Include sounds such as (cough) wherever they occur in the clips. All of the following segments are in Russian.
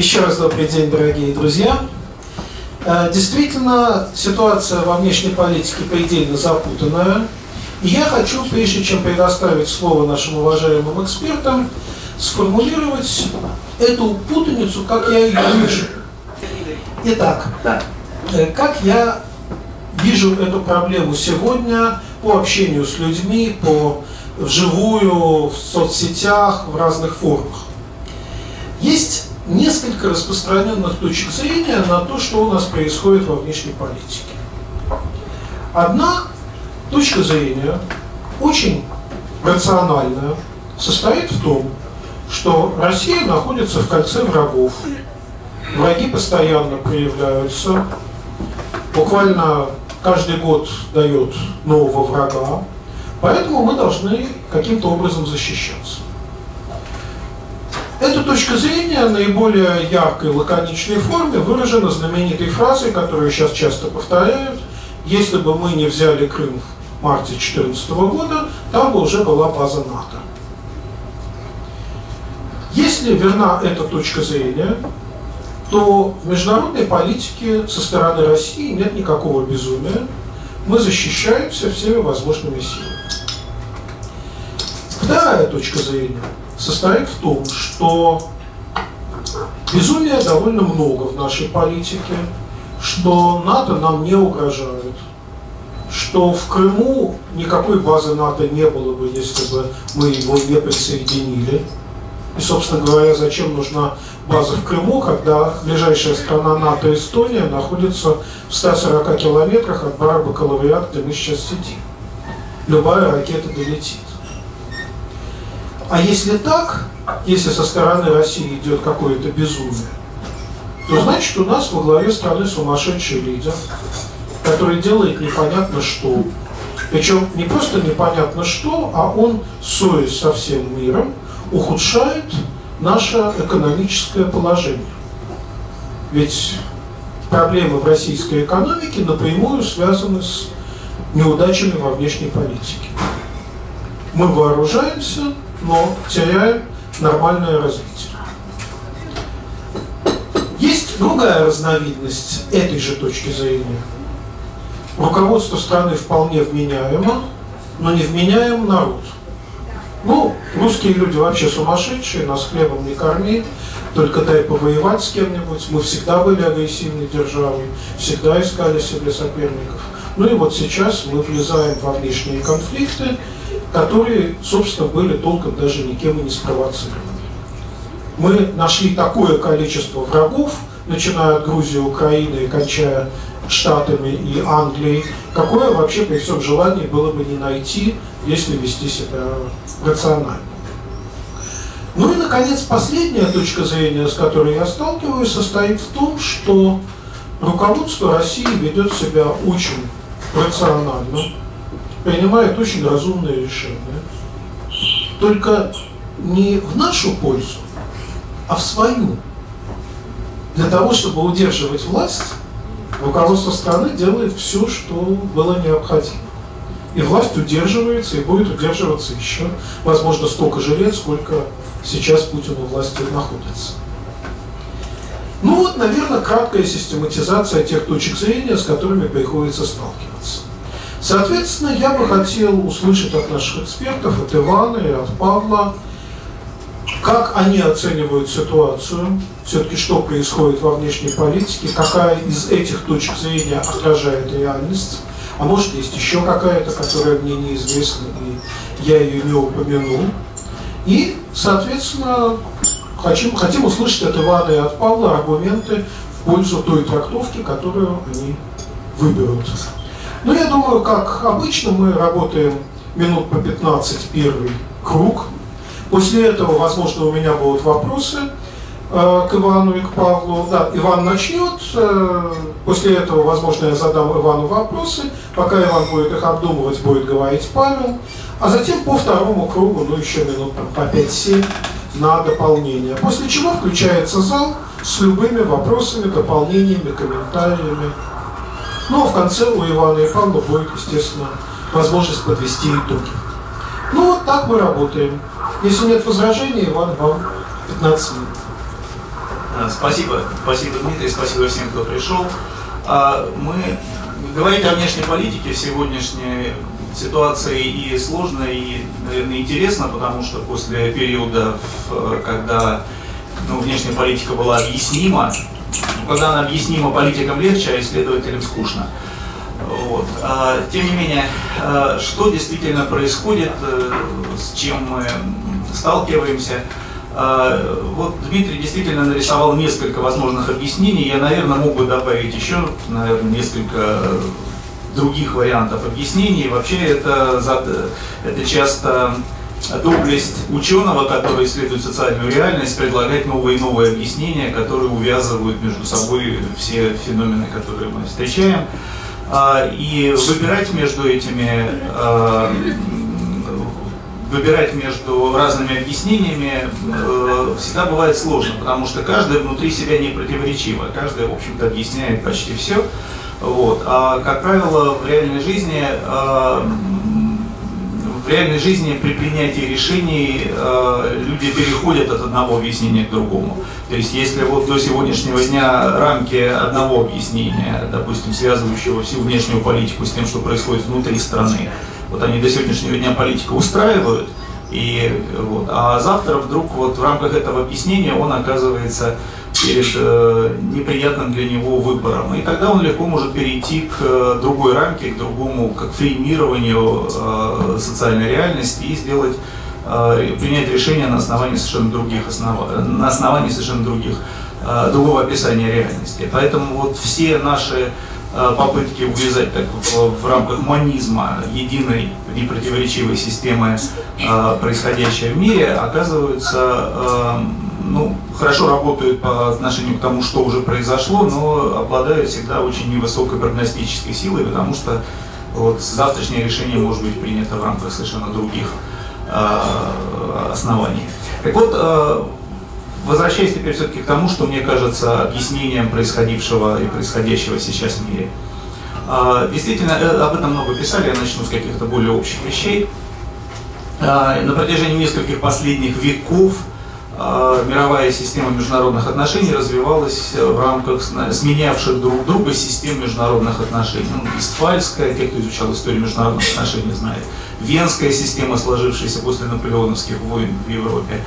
Еще раз добрый день, дорогие друзья. Э, действительно, ситуация во внешней политике предельно запутанная. И я хочу, прежде чем предоставить слово нашим уважаемым экспертам, сформулировать эту путаницу, как я ее вижу. Итак, э, как я вижу эту проблему сегодня по общению с людьми, по вживую, в соцсетях, в разных формах. Есть несколько распространенных точек зрения на то, что у нас происходит во внешней политике. Одна точка зрения, очень рациональная, состоит в том, что Россия находится в кольце врагов. Враги постоянно проявляются. Буквально каждый год дает нового врага. Поэтому мы должны каким-то образом защищаться. Эта точка зрения наиболее яркой, лаконичной форме выражена знаменитой фразой, которую сейчас часто повторяют. Если бы мы не взяли Крым в марте 2014 года, там бы уже была база НАТО. Если верна эта точка зрения, то в международной политике со стороны России нет никакого безумия. Мы защищаемся всеми возможными силами. Вторая точка зрения состоит в том, что безумия довольно много в нашей политике, что НАТО нам не угрожает, что в Крыму никакой базы НАТО не было бы, если бы мы его не присоединили. И, собственно говоря, зачем нужна база в Крыму, когда ближайшая страна НАТО Эстония находится в 140 километрах от бара Бакалавриат, где мы сейчас сидим. Любая ракета долетит. А если так, если со стороны России идет какое-то безумие, то значит у нас во главе страны сумасшедший лидер, который делает непонятно что. Причем не просто непонятно что, а он, ссорясь со всем миром, ухудшает наше экономическое положение. Ведь проблемы в российской экономике напрямую связаны с неудачами во внешней политике. Мы вооружаемся, но теряем нормальное развитие. Есть другая разновидность этой же точки зрения. Руководство страны вполне вменяемо, но не вменяем народ. Ну, русские люди вообще сумасшедшие, нас хлебом не корми, только дай повоевать с кем-нибудь. Мы всегда были агрессивной державой, всегда искали себе соперников. Ну и вот сейчас мы влезаем во внешние конфликты, которые, собственно, были толком даже никем и не спровоцированы. Мы нашли такое количество врагов, начиная от Грузии, Украины и кончая Штатами и Англией, какое вообще при всем желании было бы не найти, если вести себя рационально. Ну и, наконец, последняя точка зрения, с которой я сталкиваюсь, состоит в том, что руководство России ведет себя очень рационально, принимает очень разумные решения. Только не в нашу пользу, а в свою. Для того, чтобы удерживать власть, руководство страны делает все, что было необходимо. И власть удерживается и будет удерживаться еще, возможно, столько же лет, сколько сейчас Путин у власти находится. Ну вот, наверное, краткая систематизация тех точек зрения, с которыми приходится сталкиваться. Соответственно, я бы хотел услышать от наших экспертов, от Ивана и от Павла, как они оценивают ситуацию, все-таки что происходит во внешней политике, какая из этих точек зрения отражает реальность, а может есть еще какая-то, которая мне неизвестна, и я ее не упомянул. И, соответственно, хотим, хотим услышать от Ивана и от Павла аргументы в пользу той трактовки, которую они выберут. Ну, я думаю, как обычно, мы работаем минут по 15 первый круг. После этого, возможно, у меня будут вопросы э, к Ивану и к Павлу. Да, Иван начнет, э, после этого, возможно, я задам Ивану вопросы. Пока Иван будет их обдумывать, будет говорить Павел. А затем по второму кругу, ну, еще минут по 5-7 на дополнение. После чего включается зал с любыми вопросами, дополнениями, комментариями. Ну а в конце у Ивана и Павла будет, естественно, возможность подвести итоги. Ну вот так мы работаем. Если нет возражений, Иван, вам 15 минут. Спасибо, спасибо, Дмитрий, спасибо всем, кто пришел. А, мы говорить о внешней политике в сегодняшней ситуации и сложно, и, наверное, интересно, потому что после периода, когда ну, внешняя политика была объяснима, когда она объяснима политикам легче, а исследователям скучно. Вот. А, тем не менее, а, что действительно происходит, э, с чем мы сталкиваемся, а, вот Дмитрий действительно нарисовал несколько возможных объяснений. Я, наверное, мог бы добавить еще, наверное, несколько других вариантов объяснений. Вообще это, это часто доблесть ученого, который исследует социальную реальность, предлагать новые и новые объяснения, которые увязывают между собой все феномены, которые мы встречаем. А, и выбирать между этими а, выбирать между разными объяснениями э, всегда бывает сложно, потому что каждый внутри себя не противоречиво, каждый, в общем-то, объясняет почти все. Вот. А, как правило, в реальной жизни в реальной жизни при принятии решений э, люди переходят от одного объяснения к другому. То есть если вот до сегодняшнего дня рамки одного объяснения, допустим, связывающего всю внешнюю политику с тем, что происходит внутри страны, вот они до сегодняшнего дня политика устраивают, и, вот, а завтра вдруг вот в рамках этого объяснения он оказывается перед э, неприятным для него выбором. И тогда он легко может перейти к э, другой рамке, к другому, как фреймированию э, социальной реальности и сделать, принять решение на основании совершенно других основ... на основании совершенно других, другого описания реальности. Поэтому вот все наши попытки увязать так, в, в рамках монизма единой непротиворечивой системы, происходящей в мире, оказываются ну, хорошо работают по отношению к тому, что уже произошло, но обладают всегда очень невысокой прогностической силой, потому что вот завтрашнее решение может быть принято в рамках совершенно других э, оснований. Так вот, э, Возвращаясь теперь все-таки к тому, что мне кажется объяснением происходившего и происходящего сейчас в мире. А, действительно, э, об этом много писали, я начну с каких-то более общих вещей. На протяжении нескольких последних веков мировая система международных отношений развивалась в рамках сменявших друг друга систем международных отношений. Ну, Истфальская, те, кто изучал историю международных отношений, знает. Венская система, сложившаяся после наполеоновских войн в Европе.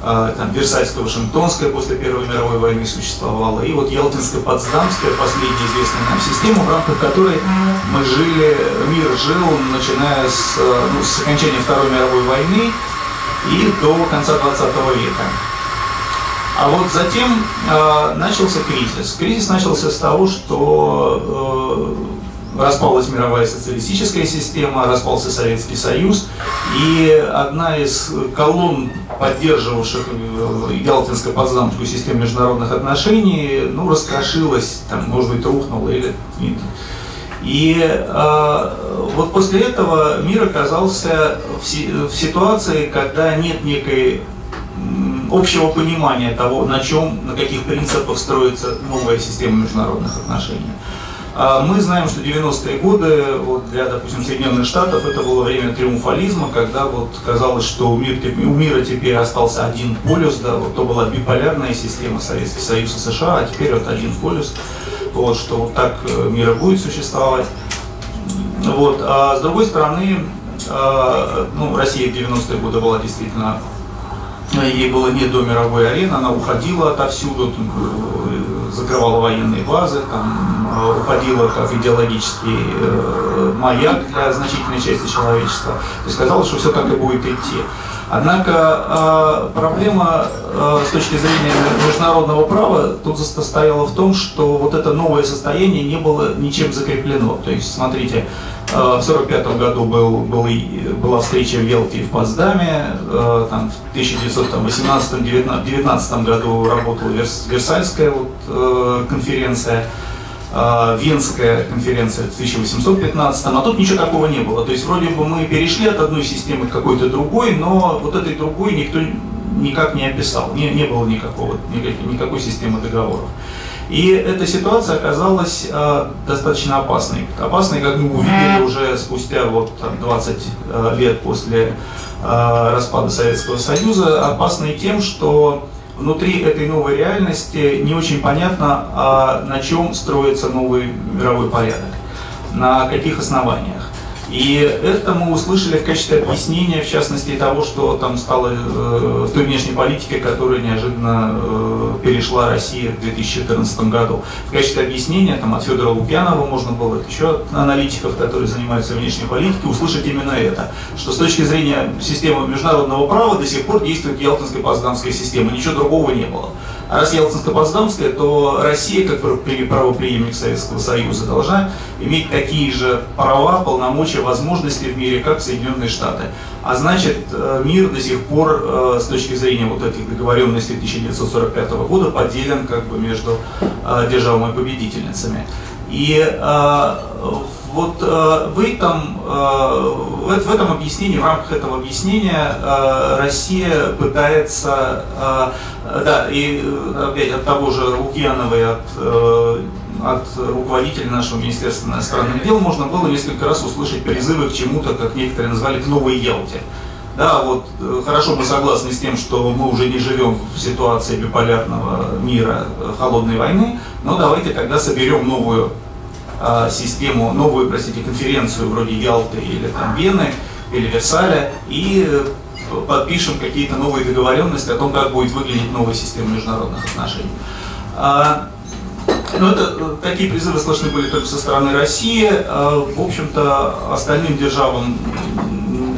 А, там, Версальско-Вашингтонская после Первой мировой войны существовала, и вот Ялтинско-Потсдамская, последняя известная нам система, в рамках которой мы жили, мир жил, начиная с, э, ну, с окончания Второй мировой войны и до конца 20 века. А вот затем э, начался кризис. Кризис начался с того, что э, распалась мировая социалистическая система, распался Советский Союз, и одна из колонн, поддерживавших э, Ялтинско-Потсдамскую систему международных отношений, ну, раскрошилась, там, может быть, рухнула или нет. И э, вот после этого мир оказался в, си в ситуации, когда нет некой общего понимания того, на чем, на каких принципах строится новая система международных отношений. А мы знаем, что 90-е годы вот для, допустим, Соединенных Штатов это было время триумфализма, когда вот казалось, что у мира, у мира теперь остался один полюс, да, вот то была биполярная система Советский Союз и США, а теперь вот один полюс, вот, что вот так э, мир будет существовать. Вот. А с другой стороны, а, ну, Россия в 90-е годы была действительно ей было не до мировой арены, она уходила отовсюду, э, закрывала военные базы, там, э, уходила как идеологический э, маяк для значительной части человечества. То есть казалось, что все так и будет идти. Однако проблема с точки зрения международного права тут состояла в том, что вот это новое состояние не было ничем закреплено. То есть, смотрите, Э, в 1945 году был, был, была встреча в Елте и в Потсдаме, э, там, в 1918-19 году работала Версальская вот, э, конференция, Венская конференция в 1815, а тут ничего такого не было. То есть вроде бы мы перешли от одной системы к какой-то другой, но вот этой другой никто никак не описал, не, не было никакого, никакой, системы договоров. И эта ситуация оказалась э, достаточно опасной. Опасной, как мы увидели уже спустя вот, там, 20 э, лет после э, распада Советского Союза, опасной тем, что внутри этой новой реальности не очень понятно, а на чем строится новый мировой порядок, на каких основаниях. И это мы услышали в качестве объяснения, в частности, того, что там стало э, в той внешней политике, которую неожиданно э, перешла Россия в 2014 году. В качестве объяснения там, от Федора Лукьянова можно было, еще от аналитиков, которые занимаются внешней политикой, услышать именно это, что с точки зрения системы международного права до сих пор действует Ялтинская Потсдамская система, ничего другого не было. А раз Ялтинско-Потсдамская, то Россия, как правоприемник Советского Союза, должна иметь такие же права, полномочия, возможности в мире, как Соединенные Штаты. А значит, э, мир до сих пор э, с точки зрения вот этих договоренностей 1945 года поделен как бы между э, державами-победительницами. И вот э, в, этом, э, в, этом объяснении, в рамках этого объяснения э, Россия пытается, э, да, и опять от того же Лукьянова и от, э, от руководителя нашего Министерства иностранных дел можно было несколько раз услышать призывы к чему-то, как некоторые назвали, к новой Ялте. Да, вот э, хорошо мы согласны с тем, что мы уже не живем в ситуации биполярного мира, э, холодной войны, но давайте тогда соберем новую а, систему, новую, простите, конференцию вроде Ялты или там Вены или Версаля и э, подпишем какие-то новые договоренности о том, как будет выглядеть новая система международных отношений. Но ну, это, э, такие призывы слышны были только со стороны России. А, в общем-то, остальным державам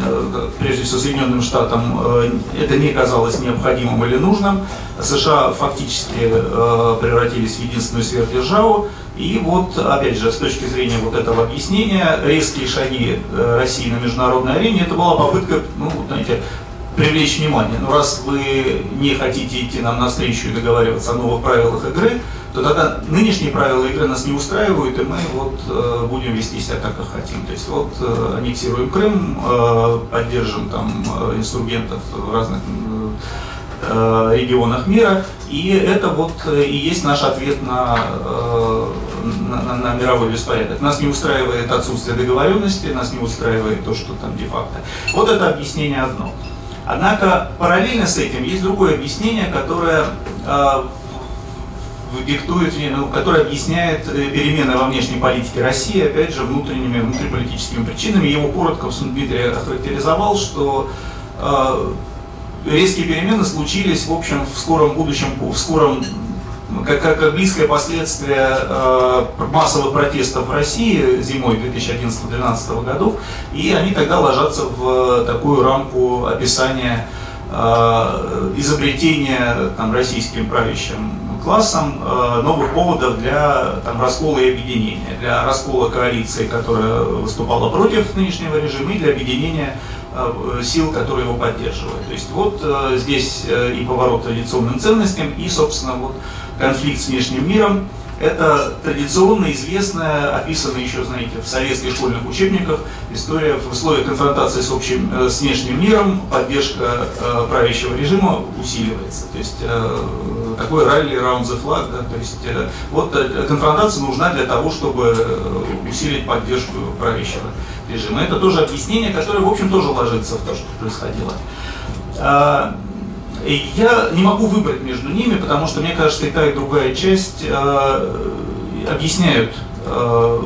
Э, прежде всего Соединенным Штатам, э, это не казалось необходимым или нужным. США фактически э, превратились в единственную сверхдержаву. И вот, опять же, с точки зрения вот этого объяснения, резкие шаги России на международной арене, это была попытка, ну, знаете, привлечь внимание. Но ну, раз вы не хотите идти нам навстречу и договариваться о новых правилах игры, то тогда нынешние правила игры нас не устраивают, и мы вот э, будем вести себя так, как хотим. То есть вот э, аннексируем Крым, э, поддержим там инструментов в разных регионах мира, и это вот и есть наш ответ на, на, на, мировой беспорядок. Нас не устраивает отсутствие договоренности, нас не устраивает то, что там де-факто. Вот это объяснение одно. Однако параллельно с этим есть другое объяснение, которое диктует, ну, который объясняет э, перемены во внешней политике России, опять же, внутренними, внутриполитическими причинами. Его коротко Дмитрий охарактеризовал, что э, резкие перемены случились, в общем, в скором будущем, в скором как, как близкое последствие э, массовых протестов в России зимой 2011-2012 годов, и они тогда ложатся в такую рамку описания э, изобретения там, российским правящим классом э, новых поводов для там, раскола и объединения, для раскола коалиции, которая выступала против нынешнего режима, и для объединения э, сил, которые его поддерживают. То есть вот э, здесь и поворот традиционным ценностям, и, собственно, вот конфликт с внешним миром, это традиционно известная, описанная еще, знаете, в советских школьных учебниках история в условиях конфронтации с, общим, э, с внешним миром, поддержка э, правящего режима усиливается. То есть э, такой ралли round the flag, да, то есть э, вот э, конфронтация нужна для того, чтобы э, усилить поддержку правящего режима. Это тоже объяснение, которое, в общем, тоже ложится в то, что происходило. А, я не могу выбрать между ними, потому что мне кажется, и та, и другая часть э, объясняют, э,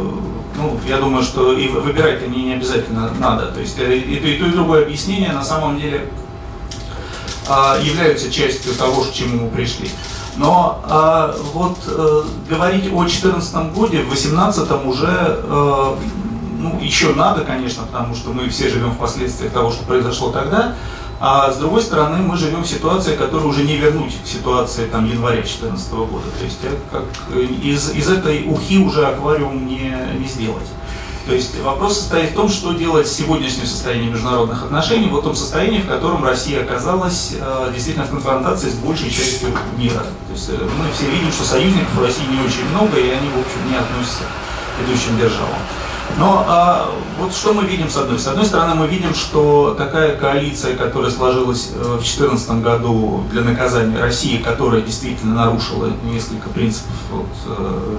ну, я думаю, что и выбирать они не обязательно надо. То есть э, и то, и то, и другое объяснение на самом деле э, являются частью того, к чему мы пришли. Но э, вот э, говорить о 2014 годе, в 2018 уже э, ну, еще надо, конечно, потому что мы все живем в последствиях того, что произошло тогда. А с другой стороны, мы живем в ситуации, которую уже не вернуть ситуации там, января 2014 года. То есть как, из, из этой ухи уже аквариум не, не сделать. То есть вопрос состоит в том, что делать с сегодняшним состоянием международных отношений, в том состоянии, в котором Россия оказалась э, действительно в конфронтации с большей частью мира. То есть э, мы все видим, что союзников в России не очень много, и они, в общем, не относятся к ведущим державам. Но а, вот что мы видим с одной? С одной стороны, мы видим, что такая коалиция, которая сложилась э, в 2014 году для наказания России, которая действительно нарушила несколько принципов вот, э,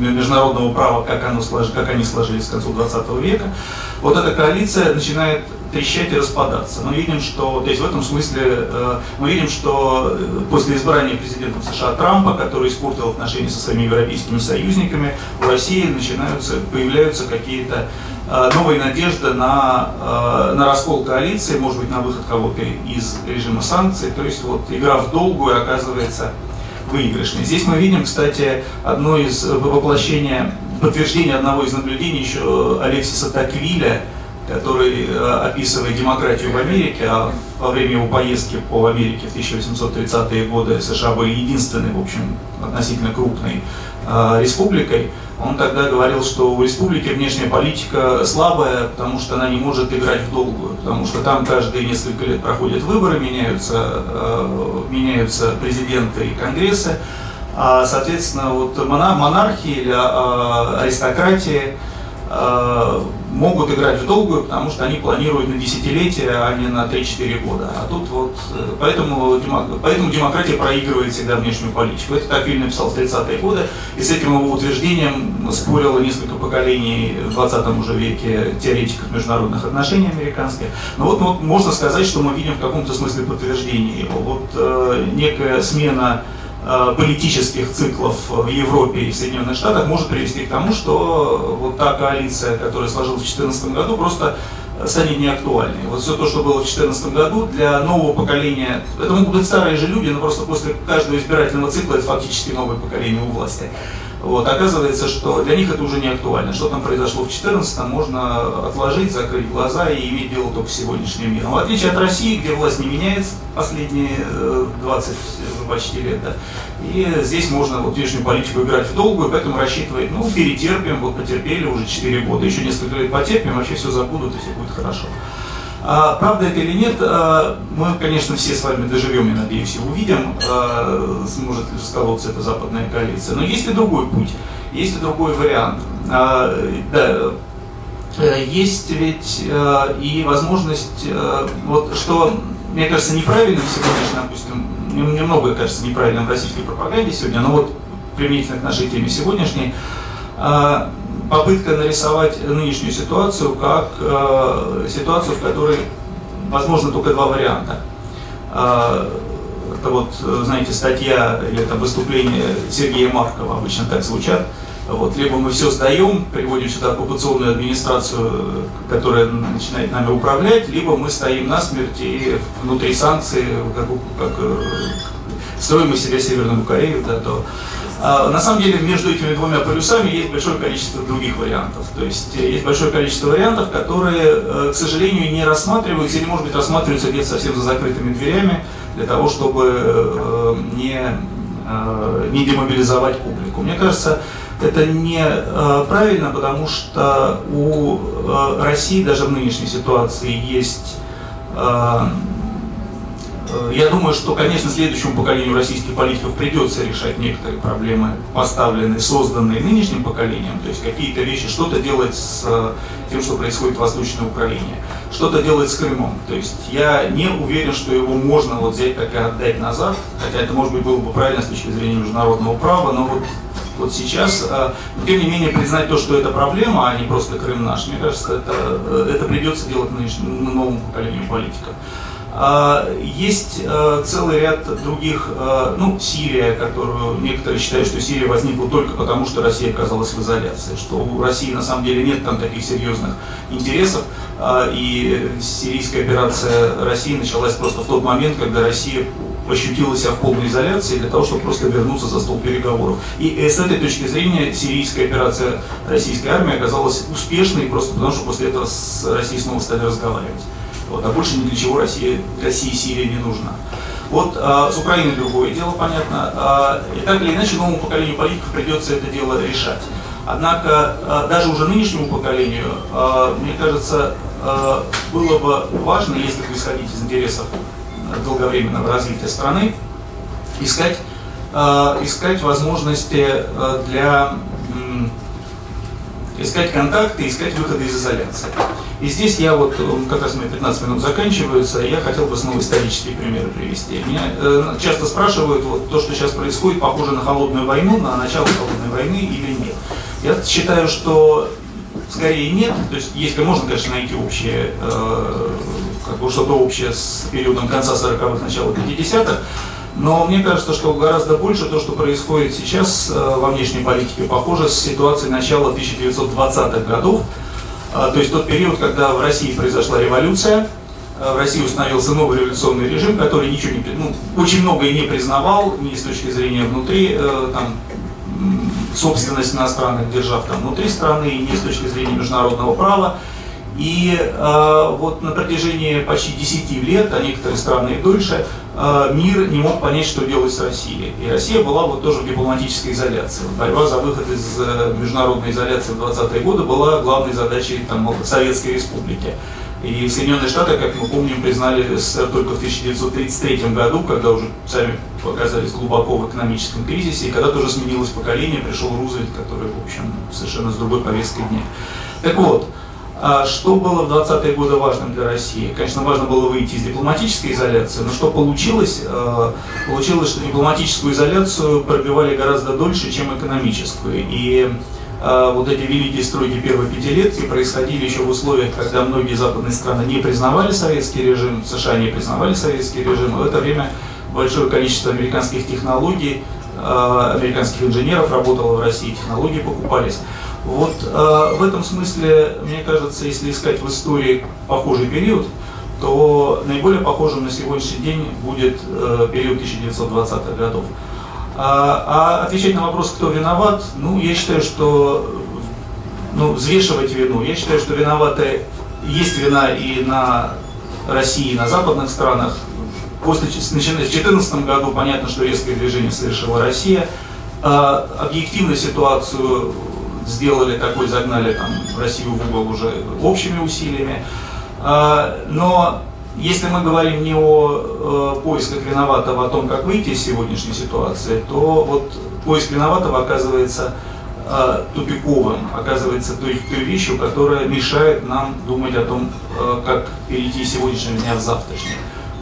международного права, как, оно как они сложились к концу 20 века, вот эта коалиция начинает трещать и распадаться. Мы видим, что, то есть в этом смысле, мы видим, что после избрания президентом США Трампа, который испортил отношения со своими европейскими союзниками, в России начинаются, появляются какие-то новые надежды на, на раскол коалиции, может быть, на выход кого-то из режима санкций. То есть вот игра в долгую оказывается выигрышной. Здесь мы видим, кстати, одно из воплощения, подтверждение одного из наблюдений еще Алексиса Таквиля, который э, описывает демократию в Америке, а во время его поездки по Америке в 1830-е годы США были единственной, в общем, относительно крупной э, республикой, он тогда говорил, что у республики внешняя политика слабая, потому что она не может играть в долгую, потому что там каждые несколько лет проходят выборы, меняются, э, меняются президенты и конгрессы, а, соответственно, вот монархии или а, аристократии Э, могут играть в долгую, потому что они планируют на десятилетия, а не на 3-4 года. А тут вот, э, поэтому, поэтому демократия проигрывает всегда внешнюю политику. Это так Виль написал в 30-е годы, и с этим его утверждением спорило несколько поколений в 20 уже веке теоретиков международных отношений американских. Но вот, вот можно сказать, что мы видим в каком-то смысле подтверждение его. Вот э, некая смена политических циклов в Европе и в Соединенных Штатах может привести к тому, что вот та коалиция, которая сложилась в 2014 году, просто станет неактуальной. Вот все то, что было в 2014 году, для нового поколения, это могут быть старые же люди, но просто после каждого избирательного цикла это фактически новое поколение у власти. Вот, оказывается, что для них это уже не актуально. Что там произошло в 2014 можно отложить, закрыть глаза и иметь дело только с сегодняшним миром. В отличие от России, где власть не меняется последние 20 э, почти лет, да, и здесь можно вот внешнюю политику играть в долгую, поэтому рассчитывать, ну, перетерпим, вот потерпели уже 4 года, еще несколько лет потерпим, вообще все забудут и все будет хорошо. А, правда это или нет, а, мы, конечно, все с вами доживем, я надеюсь, и увидим, а, сможет ли расколоться эта западная коалиция. Но есть и другой путь, есть и другой вариант. Да, э, есть ведь а, и возможность, а, вот что, мне кажется, неправильным сегодня, допустим, немного кажется неправильным в российской пропаганде сегодня, но вот применительно к нашей теме сегодняшней, попытка нарисовать нынешнюю ситуацию как э, ситуацию, в которой возможно только два варианта. Э, это вот, знаете, статья или это выступление Сергея Маркова обычно так звучат. Вот, либо мы все сдаем, приводим сюда оккупационную администрацию, которая начинает нами управлять, либо мы стоим насмерть и внутри санкций, как, как э, строим мы себя Северную Корею, да, а, на самом деле между этими двумя полюсами есть большое количество других вариантов. То есть э, есть большое количество вариантов, которые, э, к сожалению, не рассматриваются или, может быть, рассматриваются где-то совсем за закрытыми дверями для того, чтобы э, не, не демобилизовать публику. Мне кажется, это неправильно, потому что у России даже в нынешней ситуации есть я думаю, что, конечно, следующему поколению российских политиков придется решать некоторые проблемы, поставленные, созданные нынешним поколением, то есть какие-то вещи, что-то делать с э, тем, что происходит в Восточной Украине, что-то делать с Крымом. То есть я не уверен, что его можно вот взять так и отдать назад, хотя это, может быть, было бы правильно с точки зрения международного права, но вот вот сейчас, э, но тем не менее признать то, что это проблема, а не просто Крым наш, мне кажется, это, это придется делать нынешнему новому поколению политиков. А, есть э, целый ряд других, э, ну, Сирия, которую некоторые считают, что Сирия возникла только потому, что Россия оказалась в изоляции, что у России на самом деле нет там таких серьезных интересов, а, и сирийская операция России началась просто в тот момент, когда Россия ощутила себя в полной изоляции для того, чтобы просто вернуться за стол переговоров. И с этой точки зрения сирийская операция российской армии оказалась успешной просто потому, что после этого с Россией снова стали разговаривать. Вот, а больше ни для чего Россия, России Сирия не нужна. Вот а, с Украиной другое дело, понятно. А, и так или иначе, новому поколению политиков придется это дело решать. Однако а, даже уже нынешнему поколению, а, мне кажется, а, было бы важно, если исходить из интересов долговременного развития страны, искать, а, искать возможности а, для искать контакты, искать выходы из изоляции. И здесь я вот, как раз мои 15 минут заканчиваются, я хотел бы снова исторические примеры привести. Меня э, часто спрашивают, вот то, что сейчас происходит, похоже на холодную войну, на начало холодной войны или нет. Я считаю, что скорее нет. То есть, если можно, конечно, найти общее, э, как бы что-то общее с периодом конца 40-х, начала 50-х, но мне кажется, что гораздо больше то, что происходит сейчас э, во внешней политике, похоже с ситуацией начала 1920-х годов. Э, то есть тот период, когда в России произошла революция, э, в России установился новый революционный режим, который ничего не, ну, очень многое не признавал, ни с точки зрения внутри, там, собственность иностранных держав там, внутри страны, ни с точки зрения международного права. И э, вот на протяжении почти 10 лет, а некоторые страны и дольше, э, мир не мог понять, что делать с Россией. И Россия была вот тоже в дипломатической изоляции. Борьба за выход из э, международной изоляции в 20-е годы была главной задачей там, Советской Республики. И Соединенные Штаты, как мы помним, признали СССР только в 1933 году, когда уже сами оказались глубоко в экономическом кризисе, и когда тоже сменилось поколение, пришел Рузвельт, который, в общем, совершенно с другой повесткой дня. Так вот, а что было в 20-е годы важным для России? Конечно, важно было выйти из дипломатической изоляции, но что получилось? А, получилось, что дипломатическую изоляцию пробивали гораздо дольше, чем экономическую. И а, вот эти великие стройки первой пятилетки происходили еще в условиях, когда многие западные страны не признавали советский режим, США не признавали советский режим, в это время большое количество американских технологий, американских инженеров работало в России, технологии покупались. Вот э, в этом смысле, мне кажется, если искать в истории похожий период, то наиболее похожим на сегодняшний день будет э, период 1920-х годов. А, а отвечать на вопрос, кто виноват, ну, я считаю, что ну, взвешивать вину, я считаю, что виноваты, есть вина и на России, и на западных странах. После, начиная в 2014 году понятно, что резкое движение совершила Россия. А, объективную ситуацию сделали такой, загнали там Россию в угол уже общими усилиями. А, но если мы говорим не о э, поисках виноватого, о том, как выйти из сегодняшней ситуации, то вот поиск виноватого оказывается э, тупиковым, оказывается той, той вещью, которая мешает нам думать о том, э, как перейти из сегодняшнего дня в завтрашний.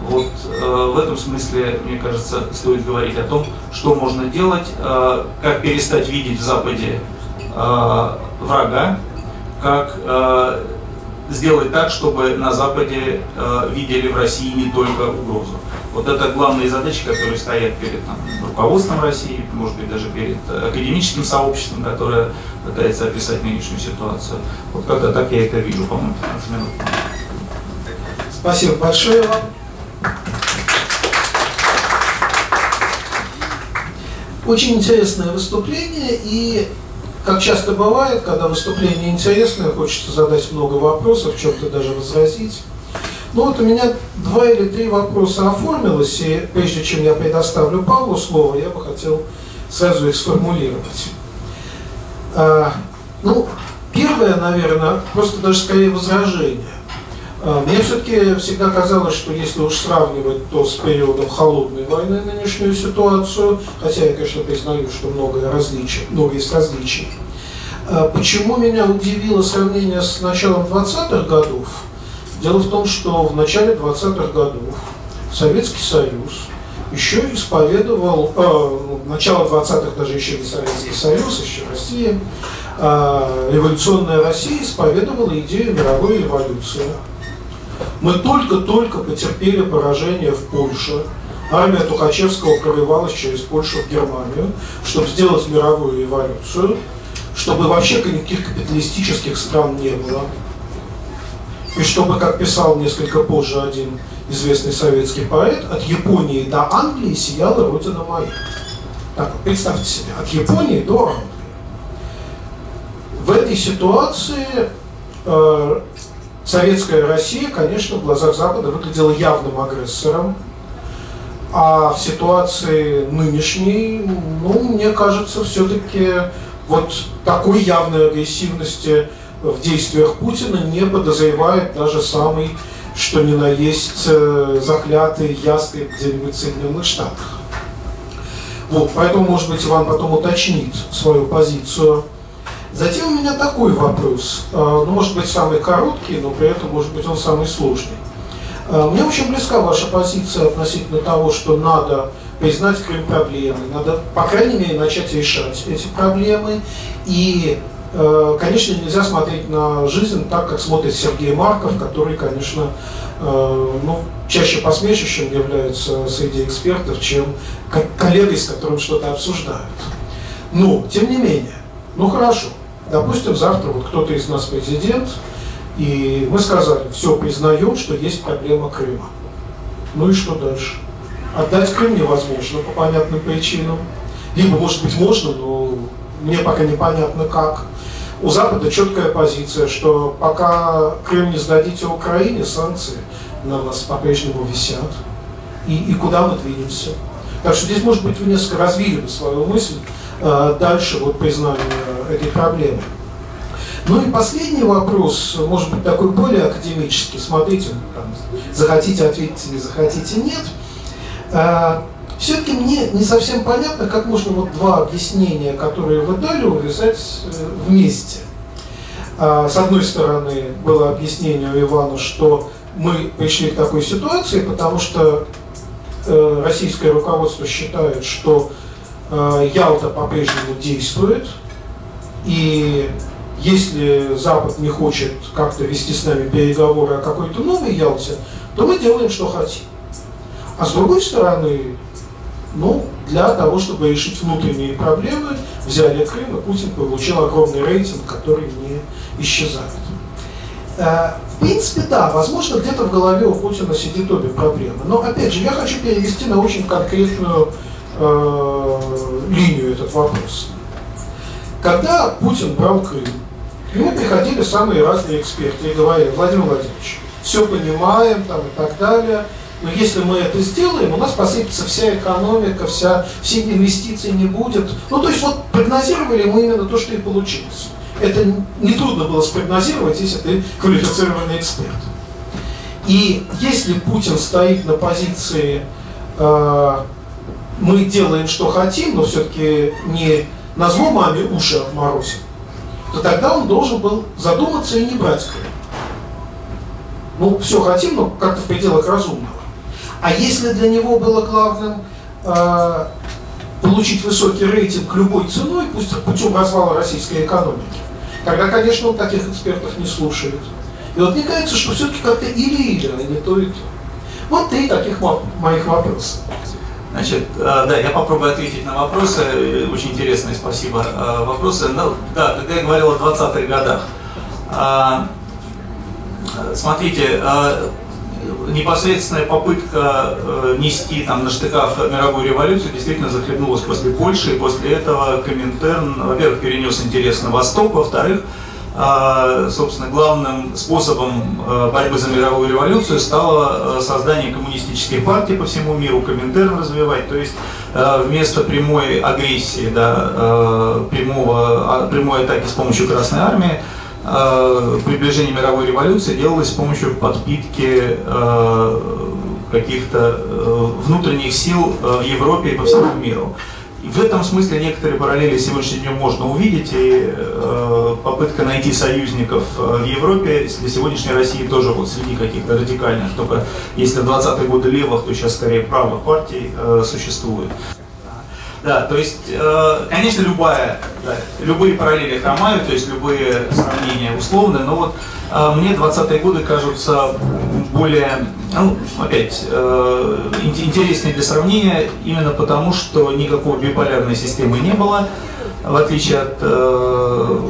Вот э, в этом смысле, мне кажется, стоит говорить о том, что можно делать, э, как перестать видеть в Западе врага, как э, сделать так, чтобы на Западе э, видели в России не только угрозу. Вот это главные задачи, которые стоят перед там, руководством России, может быть, даже перед академическим сообществом, которое пытается описать нынешнюю ситуацию. Вот как-то так я это вижу, по-моему, 15 минут. Спасибо большое вам. Очень интересное выступление, и как часто бывает, когда выступление интересное, хочется задать много вопросов, чем-то даже возразить. Ну вот у меня два или три вопроса оформилось, и прежде чем я предоставлю Павлу слово, я бы хотел сразу их сформулировать. А, ну, первое, наверное, просто даже скорее возражение. А, мне все-таки всегда казалось, что если уж сравнивать то с периодом холодной войны нынешнюю ситуацию, хотя я, конечно, признаю, что многое различий, много есть различий. А, почему меня удивило сравнение с началом 20-х годов? Дело в том, что в начале 20-х годов Советский Союз еще исповедовал, э, начало 20-х даже еще не Советский Союз, еще Россия, э, революционная Россия исповедовала идею мировой революции. Мы только-только потерпели поражение в Польше. Армия Тухачевского прорывалась через Польшу в Германию, чтобы сделать мировую революцию, чтобы вообще никаких капиталистических стран не было. И чтобы, как писал несколько позже один известный советский поэт, от Японии до Англии сияла Родина моя. Так, представьте себе, от Японии до Англии. В этой ситуации э, Советская Россия, конечно, в глазах Запада выглядела явным агрессором, а в ситуации нынешней, ну, мне кажется, все-таки вот такой явной агрессивности в действиях Путина не подозревает даже самый, что ни на есть, э, заклятый ястреб где-нибудь в Соединенных Штатах. Вот, поэтому, может быть, Иван потом уточнит свою позицию Затем у меня такой вопрос, а, ну, может быть, самый короткий, но при этом, может быть, он самый сложный. А, мне очень близка ваша позиция относительно того, что надо признать Крым проблемой, надо, по крайней мере, начать решать эти проблемы. И э, конечно, нельзя смотреть на жизнь так, как смотрит Сергей Марков, который, конечно, э, ну, чаще посмешищем является среди экспертов, чем коллегой, с которым что-то обсуждают. Но, тем не менее, ну хорошо, допустим, завтра вот кто-то из нас президент, и мы сказали, все, признаем, что есть проблема Крыма. Ну и что дальше? Отдать Крым невозможно по понятным причинам. Либо, может быть, можно, но мне пока непонятно как. У Запада четкая позиция, что пока Крым не сдадите Украине, санкции на вас по-прежнему висят. И, и куда мы двинемся? Так что здесь, может быть, вы несколько развили свою мысль дальше вот признания этой проблемы. Ну и последний вопрос, может быть, такой более академический. Смотрите, там, захотите ответить или захотите нет. А, Все-таки мне не совсем понятно, как можно вот два объяснения, которые вы дали, увязать э, вместе. А, с одной стороны, было объяснение у Ивана, что мы пришли к такой ситуации, потому что э, российское руководство считает, что э, Ялта по-прежнему действует, и если Запад не хочет как-то вести с нами переговоры о какой-то новой Ялте, то мы делаем, что хотим. А с другой стороны, ну, для того, чтобы решить внутренние проблемы, взяли Крым, и Путин получил огромный рейтинг, который не исчезает. Э, в принципе, да, возможно, где-то в голове у Путина сидит обе проблемы. Но, опять же, я хочу перевести на очень конкретную э, линию этот вопрос. Когда Путин брал Крым, к нему приходили самые разные эксперты и говорили, Владимир Владимирович, все понимаем там, и так далее, но если мы это сделаем, у нас посыпется вся экономика, вся, все инвестиции не будет. Ну, то есть вот прогнозировали мы именно то, что и получилось. Это нетрудно было спрогнозировать, если ты квалифицированный эксперт. И если Путин стоит на позиции э, мы делаем, что хотим, но все-таки не на зло маме уши отморозим, то тогда он должен был задуматься и не брать Крым. Ну, все хотим, но как-то в пределах разумного. А если для него было главным э, получить высокий рейтинг любой ценой, пусть путем развала российской экономики, тогда, конечно, он таких экспертов не слушает. И вот мне кажется, что все-таки как-то или-или, а не то и то. Вот три таких моих вопроса. Значит, э, да, я попробую ответить на вопросы. Очень интересные, спасибо, э, вопросы. Ну, да, когда я говорил о 20-х годах, э, смотрите, непосредственная попытка нести там на штыках мировую революцию действительно захлебнулась после Польши, и после этого Коминтерн, во-первых, перенес интерес на Восток, во-вторых, собственно, главным способом а, борьбы за мировую революцию стало а, создание коммунистической партии по всему миру, Коминтерн развивать, то есть вместо прямой агрессии, да, прямого, прямой атаки с помощью Красной Армии, приближение мировой революции делалось с помощью подпитки каких-то внутренних сил Европе и по всему миру. В этом смысле некоторые параллели сегодняшним днем можно увидеть, и э, попытка найти союзников э, в Европе для сегодняшней России тоже вот среди каких-то радикальных, только если в 20-е годы левых, то сейчас скорее правых партий э, существует. Да, то есть, э, конечно, любая, да, любые параллели хромают, то есть любые сравнения условны, но вот э, мне 20-е годы кажутся более, ну, опять, э, интереснее для сравнения, именно потому, что никакой биполярной системы не было, в отличие от э,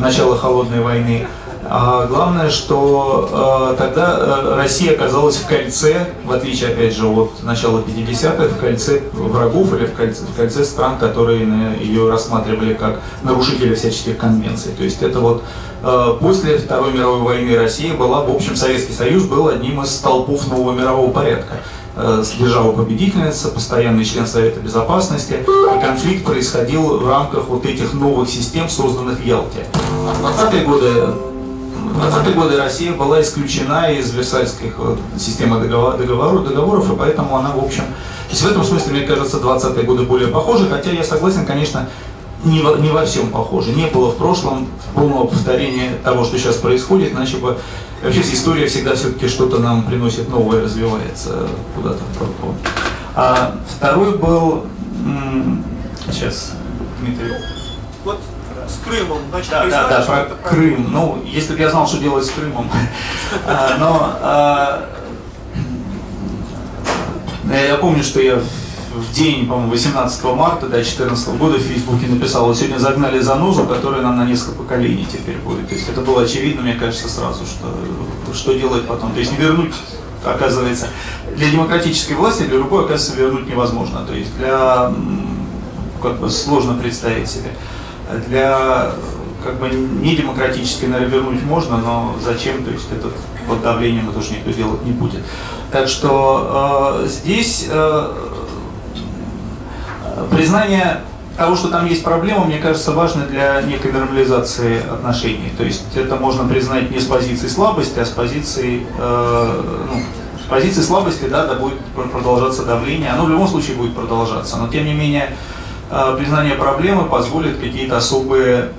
начала Холодной войны. А главное, что э, тогда э, Россия оказалась в кольце, в отличие, опять же, от начала 50-х, в кольце врагов или в кольце, в кольце стран, которые на, ее рассматривали как нарушители всяческих конвенций. То есть это вот э, после Второй мировой войны Россия была, в общем, Советский Союз был одним из столпов нового мирового порядка э, держава победительница, постоянный член Совета Безопасности, и конфликт происходил в рамках вот этих новых систем, созданных в Ялте. В 20-е годы в 20-е годы Россия была исключена из Версальских системы договор, договоров, договоров, и поэтому она, в общем, то есть в этом смысле, мне кажется, 20-е годы более похожи, хотя я согласен, конечно, не во, не во всем похожи. Не было в прошлом полного повторения того, что сейчас происходит, иначе бы вообще история всегда все-таки что-то нам приносит новое, развивается куда-то. А второй был, сейчас, Дмитрий. Вот с Крымом, значит, да, да, да, про это Крым. Ну, если бы я знал, что делать с Крымом. (laughs) А, но а, я помню, что я в день, по-моему, 18 марта до 2014 года в Фейсбуке написал, вот сегодня загнали занозу, которая нам на несколько поколений теперь будет. То есть это было очевидно, мне кажется, сразу, что, что делать потом. То есть не вернуть, оказывается, для демократической власти, для любой, оказывается, вернуть невозможно. То есть для, как бы сложно представить себе. Для как бы не демократической, наверное, вернуть можно, но зачем, то есть это под давлением это уже никто делать не будет. Так что э, здесь э, признание того, что там есть проблема, мне кажется, важно для некой нормализации отношений. То есть это можно признать не с позиции слабости, а с позиции, э, ну, с позиции слабости, да, да, будет продолжаться давление. Оно в любом случае будет продолжаться. Но тем не менее, признание проблемы позволит какие-то особые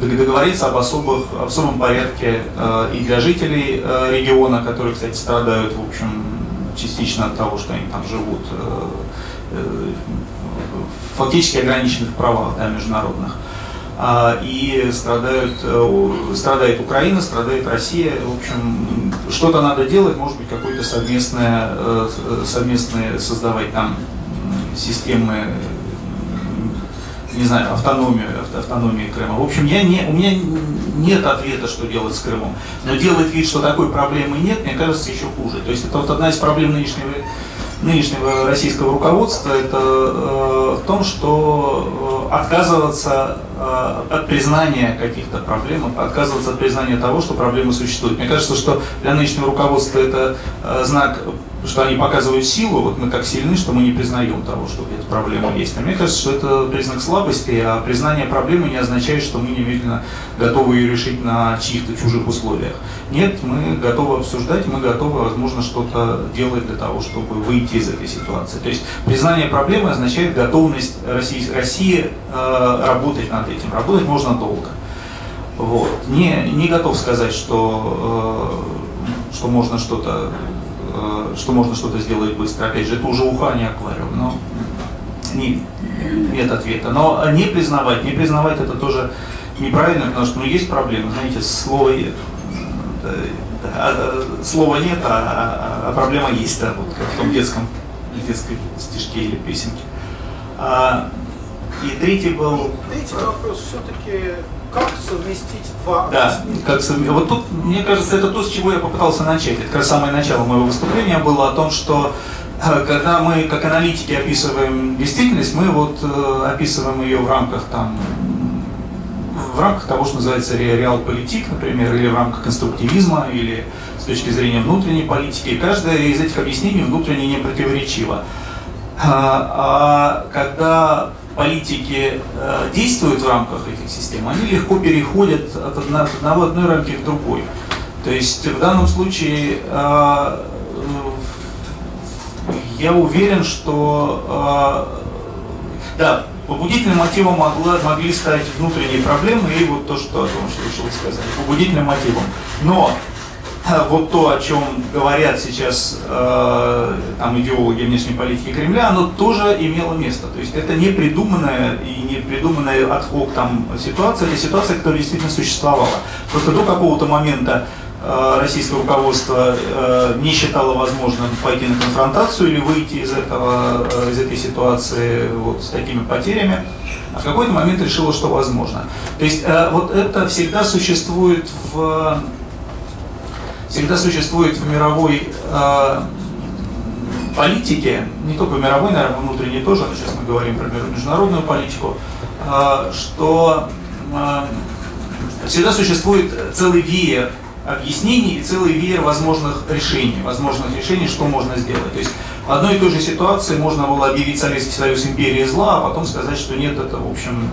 договориться об особых, особом порядке э, и для жителей э, региона, которые, кстати, страдают, в общем, частично от того, что они там живут, э, фактически ограниченных правах да, международных. А, и страдают, э, страдает Украина, страдает Россия. В общем, что-то надо делать, может быть, какое-то совместное, э, совместное создавать там системы не знаю, автономию, автономии Крыма. В общем, я не, у меня нет ответа, что делать с Крымом. Но делать вид, что такой проблемы нет, мне кажется, еще хуже. То есть это вот одна из проблем нынешнего нынешнего российского руководства это э, в том, что э, отказываться э, от признания каких-то проблем, отказываться от признания того, что проблемы существуют. Мне кажется, что для нынешнего руководства это э, знак что они показывают силу, вот мы так сильны, что мы не признаем того, что эта проблема есть. А мне кажется, что это признак слабости, а признание проблемы не означает, что мы немедленно готовы ее решить на чьих-то чужих условиях. Нет, мы готовы обсуждать, мы готовы, возможно, что-то делать для того, чтобы выйти из этой ситуации. То есть признание проблемы означает готовность России, России э, работать над этим. Работать можно долго. Вот. Не, не готов сказать, что, э, что можно что-то что можно что-то сделать быстро. Опять же, это уже уха, а не аквариум, но не, нет ответа. Но не признавать, не признавать это тоже неправильно, потому что ну, есть проблемы. Знаете, слово, э, а, слова нет, а, а, а проблема есть, да, вот как в том детском, детской стишке или песенке. А, и третий был... Третий вопрос все-таки как совместить два Да, как совместить. Вот тут, мне кажется, это то, с чего я попытался начать. Это как раз самое начало моего выступления было о том, что э, когда мы как аналитики описываем действительность, мы вот э, описываем ее в рамках там в рамках того, что называется реал-политик, например, или в рамках конструктивизма, или с точки зрения внутренней политики. И каждое из этих объяснений внутренне не противоречиво. А, а когда политики э, действуют в рамках этих систем, они легко переходят от, одно, от одного одной рамки к другой. То есть в данном случае э, я уверен, что э, да, побудительным мотивом могла, могли стать внутренние проблемы и вот то, что о том, что решил сказать, побудительным мотивом. Но (laughs) вот то, о чем говорят сейчас э, там, идеологи внешней политики Кремля, оно тоже имело место. То есть это не придуманная и не придуманная отхок там ситуация, это ситуация, которая действительно существовала. Просто до какого-то момента э, российское руководство э, не считало возможным пойти на конфронтацию или выйти из, этого, э, из этой ситуации вот, с такими потерями, а в какой-то момент решило, что возможно. То есть э, вот это всегда существует в всегда существует в мировой э, политике, не только мировой, наверное, внутренней тоже, но сейчас мы говорим про международную политику, э, что э, всегда существует целый веер объяснений и целый веер возможных решений, возможных решений, что можно сделать. То есть в одной и той же ситуации можно было объявить Советский Союз империей зла, а потом сказать, что нет, это, в общем,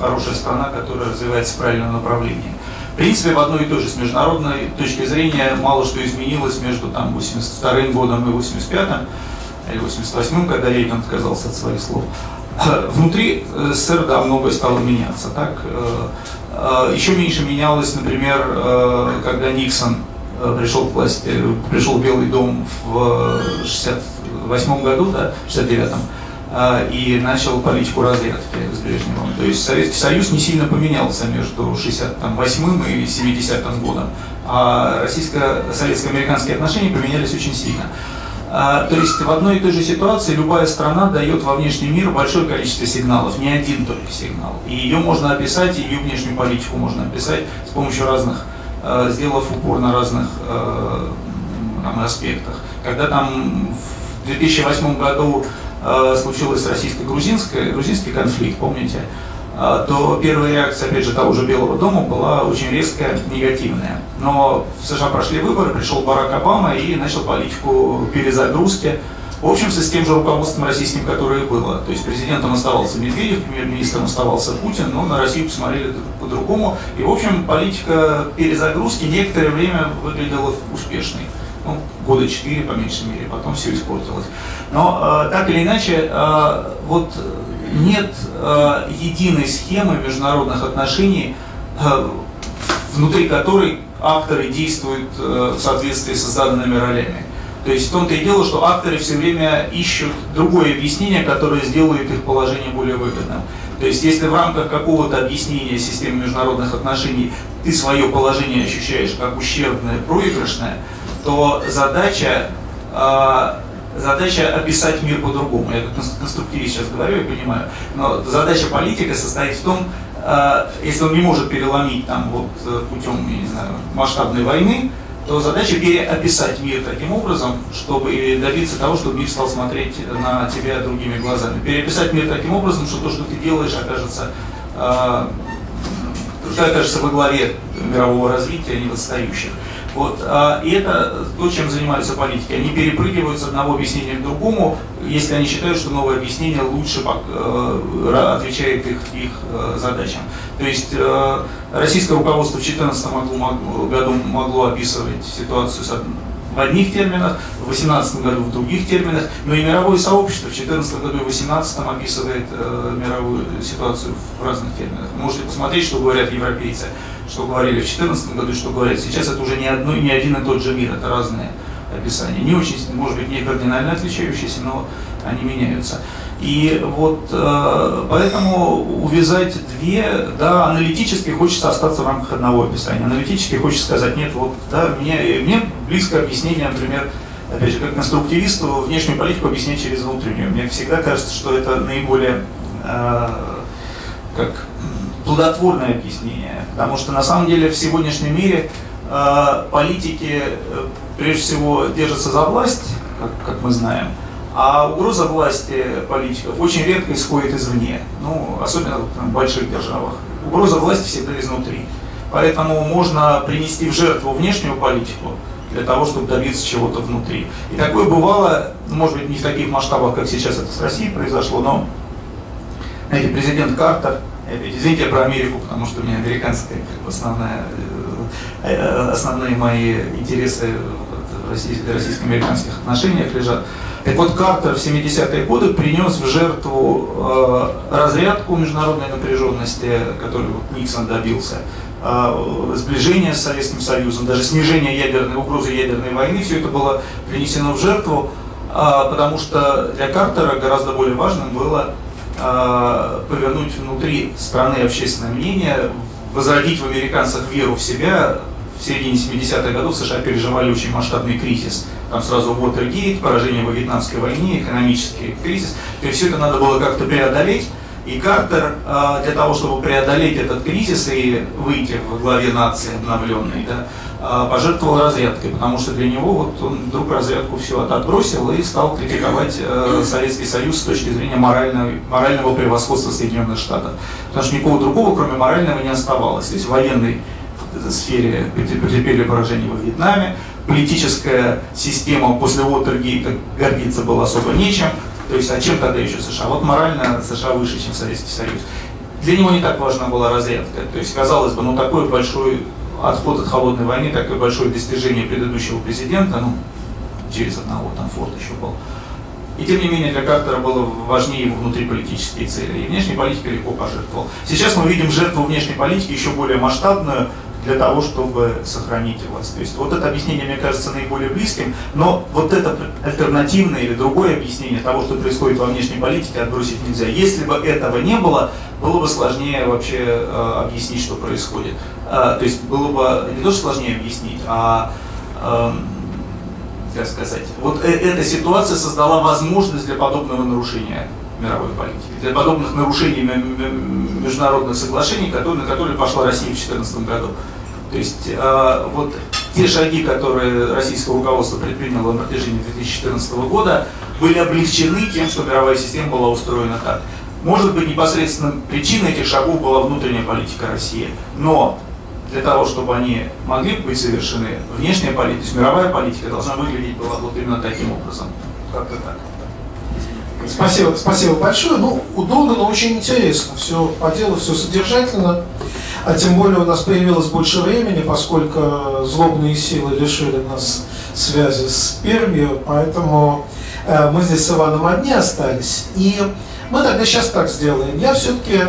хорошая страна, которая развивается в правильном направлении. В принципе, в одной и той же, с международной точки зрения, мало что изменилось между там, 82 годом и 85 или 88 когда Ленин отказался от своих слов. Внутри СССР, да, многое стало меняться. Так? Э, э, Еще меньше менялось, например, э, когда Никсон пришел к власти, пришел в Белый дом в 68 году, да, 69-м, э, и начал политику разрядки с Брежневым. То есть Советский Союз не сильно поменялся между 68 и 70 годом, а российско-советско-американские отношения поменялись очень сильно. А, то есть в одной и той же ситуации любая страна дает во внешний мир большое количество сигналов, не один только сигнал. И ее можно описать, ее внешнюю политику можно описать с помощью разных, э, сделав упор на разных там, аспектах. Когда там в 2008 году случилось российско-грузинский грузинский конфликт, помните, а, то первая реакция, опять же, того же Белого дома была очень резкая, негативная. Но в США прошли выборы, пришел Барак Обама и начал политику перезагрузки, в общем, с тем же руководством российским, которое было. То есть президентом оставался Медведев, премьер-министром оставался Путин, но на Россию посмотрели по-другому. И, в общем, политика перезагрузки некоторое время выглядела успешной. Ну, года четыре, по меньшей мере, потом все испортилось. Но э, так или иначе, э, вот нет э, единой схемы международных отношений, э, внутри которой акторы действуют э, в соответствии с заданными ролями. То есть в том-то и дело, что акторы все время ищут другое объяснение, которое сделает их положение более выгодным. То есть если в рамках какого-то объяснения системы международных отношений ты свое положение ощущаешь как ущербное, проигрышное, то задача э, задача описать мир по-другому. Я как конструктивист сейчас говорю, я понимаю. Но задача политика состоит в том, э, если он не может переломить там вот э, путем, не знаю, масштабной войны, то задача переописать мир таким образом, чтобы добиться того, чтобы мир стал смотреть на тебя другими глазами. Переописать мир таким образом, что то, что ты делаешь, окажется, э, ты окажешься во главе мирового развития, а не в отстающих. Вот, а, и это то, чем занимаются политики. Они перепрыгивают с одного объяснения к другому, если они считают, что новое объяснение лучше э, отвечает их, их э, задачам. То есть э, российское руководство в 2014 году могло описывать ситуацию в одних терминах, в 2018 году в других терминах, но и мировое сообщество в 2014 году и в 2018 описывает мировую ситуацию в разных терминах. Можете посмотреть, что говорят европейцы что говорили в 2014 году, что говорят сейчас, это уже не, одно, не один и тот же мир, это разные описания. Не очень, может быть, не кардинально отличающиеся, но они меняются. И вот э, поэтому увязать две, да, аналитически хочется остаться в рамках одного описания. Аналитически хочется сказать, нет, вот, да, мне, мне близко объяснение, например, опять же, как конструктивисту, внешнюю политику объяснять через внутреннюю. Мне всегда кажется, что это наиболее, э, как плодотворное объяснение. Потому что на самом деле в сегодняшнем мире э, политики э, прежде всего держатся за власть, как, как мы знаем, а угроза власти политиков очень редко исходит извне, ну, особенно в больших державах. Угроза власти всегда изнутри. Поэтому можно принести в жертву внешнюю политику для того, чтобы добиться чего-то внутри. И такое бывало, может быть, не в таких масштабах, как сейчас это с Россией произошло, но знаете, президент Картер Извините про Америку, потому что у меня американская как бы, основная, э, э, основные мои интересы в российско-американских отношениях лежат. Так вот, Картер в 70-е годы принес в жертву э, разрядку международной напряженности, которую вот Никсон добился, э, сближение с Советским Союзом, даже снижение ядерной угрозы ядерной войны, все это было принесено в жертву, э, потому что для Картера гораздо более важным было Э, повернуть внутри страны общественное мнение, возродить в американцах веру в себя. В середине 70-х годов США переживали очень масштабный кризис. Там сразу Уотергейт, поражение во Вьетнамской войне, экономический кризис. То есть все это надо было как-то преодолеть. И Картер э, для того, чтобы преодолеть этот кризис и выйти в главе нации обновленной, да, а, пожертвовал разрядкой, потому что для него вот он вдруг разрядку все отбросил и стал критиковать э, Советский Союз с точки зрения морального, морального превосходства Соединенных Штатов. Потому что никого другого, кроме морального, не оставалось. То есть в военной сфере потерпели поражение во Вьетнаме, политическая система после Уотергейта гордиться было особо нечем. То есть, а чем тогда еще США? Вот морально США выше, чем Советский Союз. Для него не так важна была разрядка. То есть, казалось бы, ну такой большой отход от холодной войны, такое большое достижение предыдущего президента, ну, через одного там форт еще был. И тем не менее для Картера было важнее его внутриполитические цели. И внешней политикой легко пожертвовал. Сейчас мы видим жертву внешней политики еще более масштабную для того, чтобы сохранить власть. То есть вот это объяснение, мне кажется, наиболее близким, но вот это альтернативное или другое объяснение того, что происходит во внешней политике, отбросить нельзя. Если бы этого не было, было бы сложнее вообще э, объяснить, что происходит. Э, то есть было бы не то, что сложнее объяснить, а э, как сказать, вот э эта ситуация создала возможность для подобного нарушения мировой политики, для подобных нарушений международных соглашений, которые, на которые пошла Россия в 2014 году. То есть э, вот те шаги, которые российское руководство предприняло на протяжении 2014 года, были облегчены тем, что мировая система была устроена так. Может быть, непосредственно причиной этих шагов была внутренняя политика России, но для того, чтобы они могли быть совершены, внешняя политика, то есть мировая политика должна выглядеть была вот именно таким образом. Как-то так. Спасибо, спасибо большое. Ну, удобно, но очень интересно. Все по делу, все содержательно. А тем более у нас появилось больше времени, поскольку злобные силы лишили нас связи с Пермью, поэтому э, мы здесь с Иваном одни остались. И мы тогда сейчас так сделаем. Я все-таки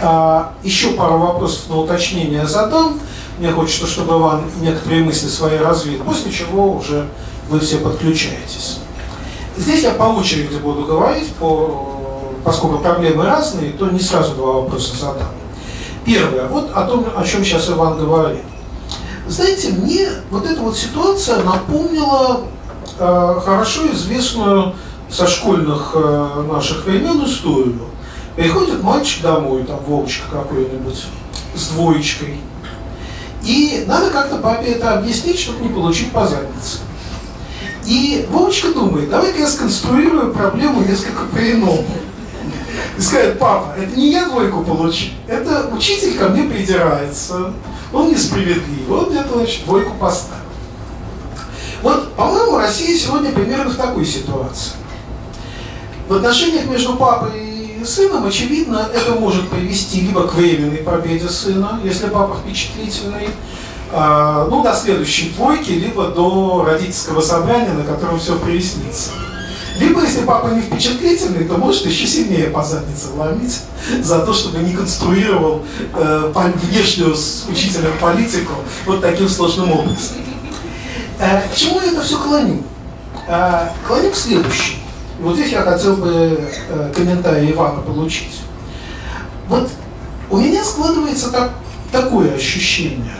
э, еще пару вопросов на уточнение задам. Мне хочется, чтобы Иван некоторые мысли свои развил, после чего уже вы все подключаетесь. Здесь я по очереди буду говорить, по, поскольку проблемы разные, то не сразу два вопроса задам. Первое, вот о том, о чем сейчас Иван говорит. Знаете, мне вот эта вот ситуация напомнила э, хорошо известную со школьных э, наших времен историю. Приходит мальчик домой, там Вовочка какой-нибудь, с двоечкой. И надо как-то папе это объяснить, чтобы не получить по заднице. И Вовочка думает, давай-ка я сконструирую проблему несколько по-иному. И скажет, папа, это не я двойку получу, это учитель ко мне придирается, он несправедлив, он мне, двойку поставил. Вот, по-моему, Россия сегодня примерно в такой ситуации. В отношениях между папой и сыном, очевидно, это может привести либо к временной победе сына, если папа впечатлительный, ну, до следующей двойки, либо до родительского собрания, на котором все прояснится. Либо, если папа не впечатлительный, то может еще сильнее по заднице ломить за то, чтобы не конструировал э, внешнюю с учителем политику вот таким сложным образом. Э, к чему я это все клоню? Э, клоню к следующему. Вот здесь я хотел бы э, комментарий Ивана получить. Вот у меня складывается так, такое ощущение – а,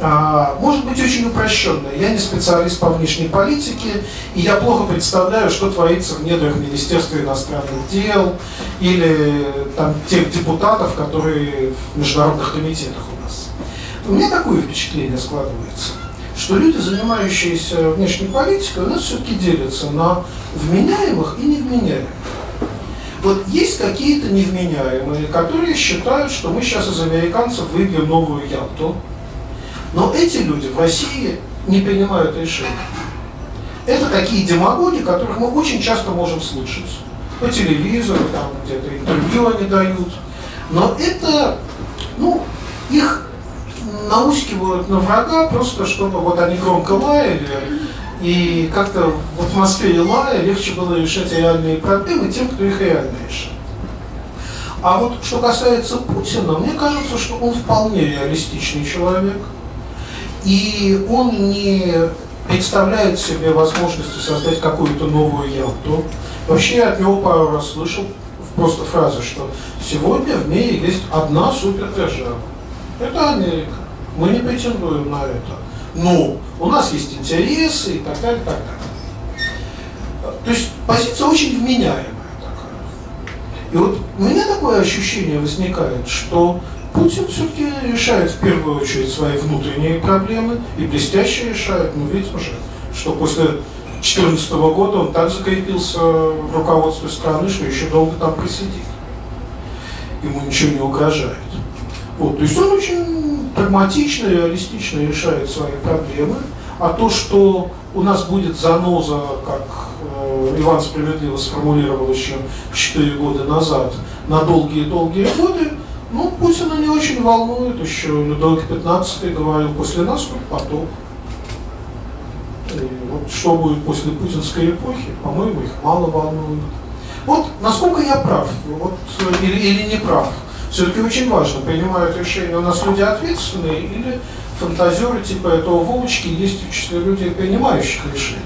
может быть очень упрощенная. Я не специалист по внешней политике, и я плохо представляю, что творится в недрах Министерства иностранных дел или там, тех депутатов, которые в международных комитетах у нас. У меня такое впечатление складывается, что люди, занимающиеся внешней политикой, у нас все-таки делятся на вменяемых и невменяемых. Вот есть какие-то невменяемые, которые считают, что мы сейчас из американцев выбьем новую Ялту, но эти люди в России не принимают решения. Это такие демагоги, которых мы очень часто можем слышать. По телевизору, там где-то интервью они дают. Но это, ну, их наускивают на врага, просто чтобы вот они громко лаяли, и как-то в атмосфере лая легче было решать реальные проблемы тем, кто их реально решает. А вот что касается Путина, мне кажется, что он вполне реалистичный человек – и он не представляет себе возможности создать какую-то новую Ялту. Вообще я от него пару раз слышал просто фразу, что сегодня в мире есть одна супердержава. Это Америка. Мы не претендуем на это. Но у нас есть интересы и так далее, так далее. То есть позиция очень вменяемая такая. И вот у меня такое ощущение возникает, что Путин все-таки решает в первую очередь свои внутренние проблемы и блестяще решает. Мы видим уже, что после 2014 года он так закрепился в руководстве страны, что еще долго там просидит. Ему ничего не угрожает. Вот, то есть он очень прагматично, реалистично решает свои проблемы. А то, что у нас будет заноза, как э, Иван справедливо сформулировал еще 4 года назад, на долгие-долгие годы, ну, Путина не очень волнует, еще Людовик XV говорил, после нас будет потоп. И вот что будет после путинской эпохи, по-моему, их мало волнует. Вот насколько я прав, вот, или, или не прав. Все-таки очень важно, принимают решения у нас люди ответственные или фантазеры типа этого Вовочки есть в числе людей, принимающих решения.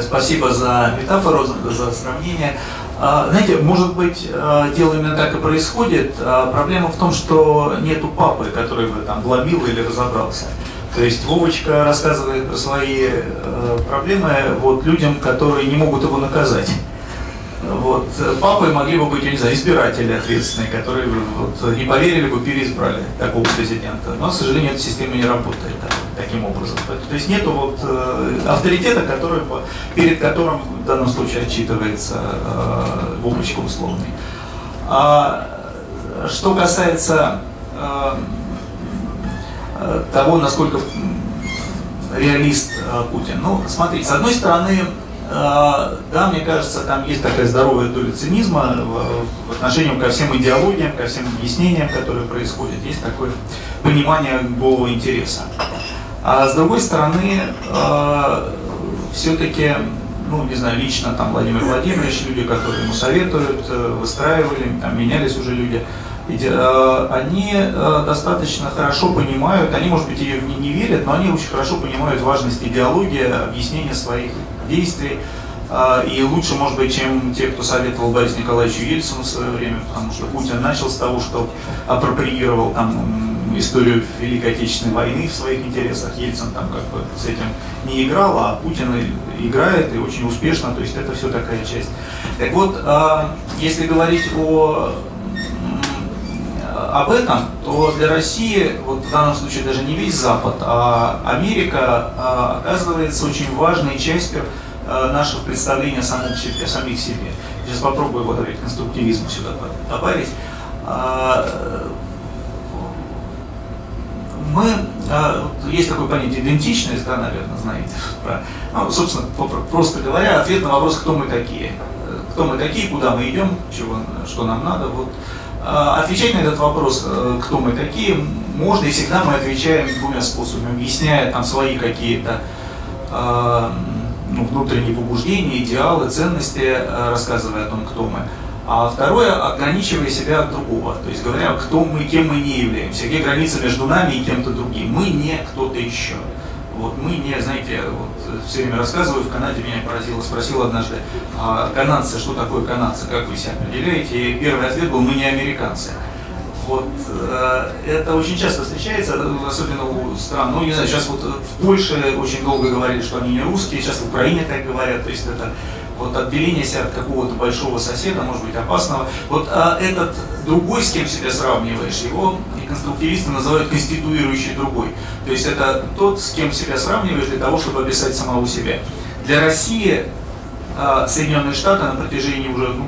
Спасибо за метафору, за сравнение. А, знаете, может быть, а, дело именно так и происходит. А, проблема в том, что нету папы, который бы там вломил или разобрался. То есть Вовочка рассказывает про свои э, проблемы вот, людям, которые не могут его наказать. Вот. Папы могли бы быть, я не знаю, избиратели ответственные, которые вот, не поверили бы, переизбрали такого президента. Но, к сожалению, эта система не работает таким образом. То есть нет вот, э, авторитета, который, перед которым в данном случае отчитывается э, бомбочка условный. А что касается э, э того, насколько реалист э, Путин. Ну, смотрите, с одной стороны, да, мне кажется, там есть такая здоровая доля цинизма в отношении ко всем идеологиям, ко всем объяснениям, которые происходят. Есть такое понимание голого интереса. А с другой стороны, а, все-таки, ну, не знаю, лично там Владимир Владимирович, люди, которые ему советуют, э, выстраивали, там менялись уже люди, э, они э, достаточно хорошо понимают, они, может быть, ее не верят, но они очень хорошо понимают важность идеологии, объяснения своих действий. И лучше, может быть, чем те, кто советовал Борису Николаевичу Ельцину в свое время, потому что Путин начал с того, что апроприировал там историю Великой Отечественной войны в своих интересах. Ельцин там как бы с этим не играл, а Путин играет и очень успешно, то есть это все такая часть. Так вот, а, если говорить о об этом, то для России, вот в данном случае даже не весь Запад, а Америка а, оказывается очень важной частью а, наших представлений о самом себе, о самих себе. Сейчас попробую вот этот конструктивизм сюда добавить. А, мы, есть такое понятие идентичность, да, наверное, знаете, (laughs) ну, собственно, просто говоря, ответ на вопрос, кто мы такие. Кто мы такие, куда мы идем, чего, что нам надо, вот а, отвечать на этот вопрос, э, кто мы такие, можно и всегда мы отвечаем двумя способами, объясняя там свои какие-то э, ну, внутренние побуждения, идеалы, ценности, э, рассказывая о том, кто мы. А второе, ограничивая себя от другого, то есть говоря, кто мы, кем мы не являемся, где граница между нами и кем-то другим. Мы не кто-то еще. Вот мы не, знаете, вот все время рассказываю, в Канаде меня поразило, спросил однажды, а канадцы, что такое канадцы, как вы себя определяете? И первый ответ был, мы не американцы. Вот э, это очень часто встречается, особенно у стран, ну не знаю, сейчас вот в Польше очень долго говорили, что они не русские, сейчас в Украине так говорят, то есть это вот отделение себя от какого-то большого соседа, может быть, опасного. Вот а этот другой, с кем себя сравниваешь, его конструктивисты называют конституирующий другой. То есть это тот, с кем себя сравниваешь для того, чтобы описать самого себя. Для России а, Соединенные Штаты на протяжении уже, ну,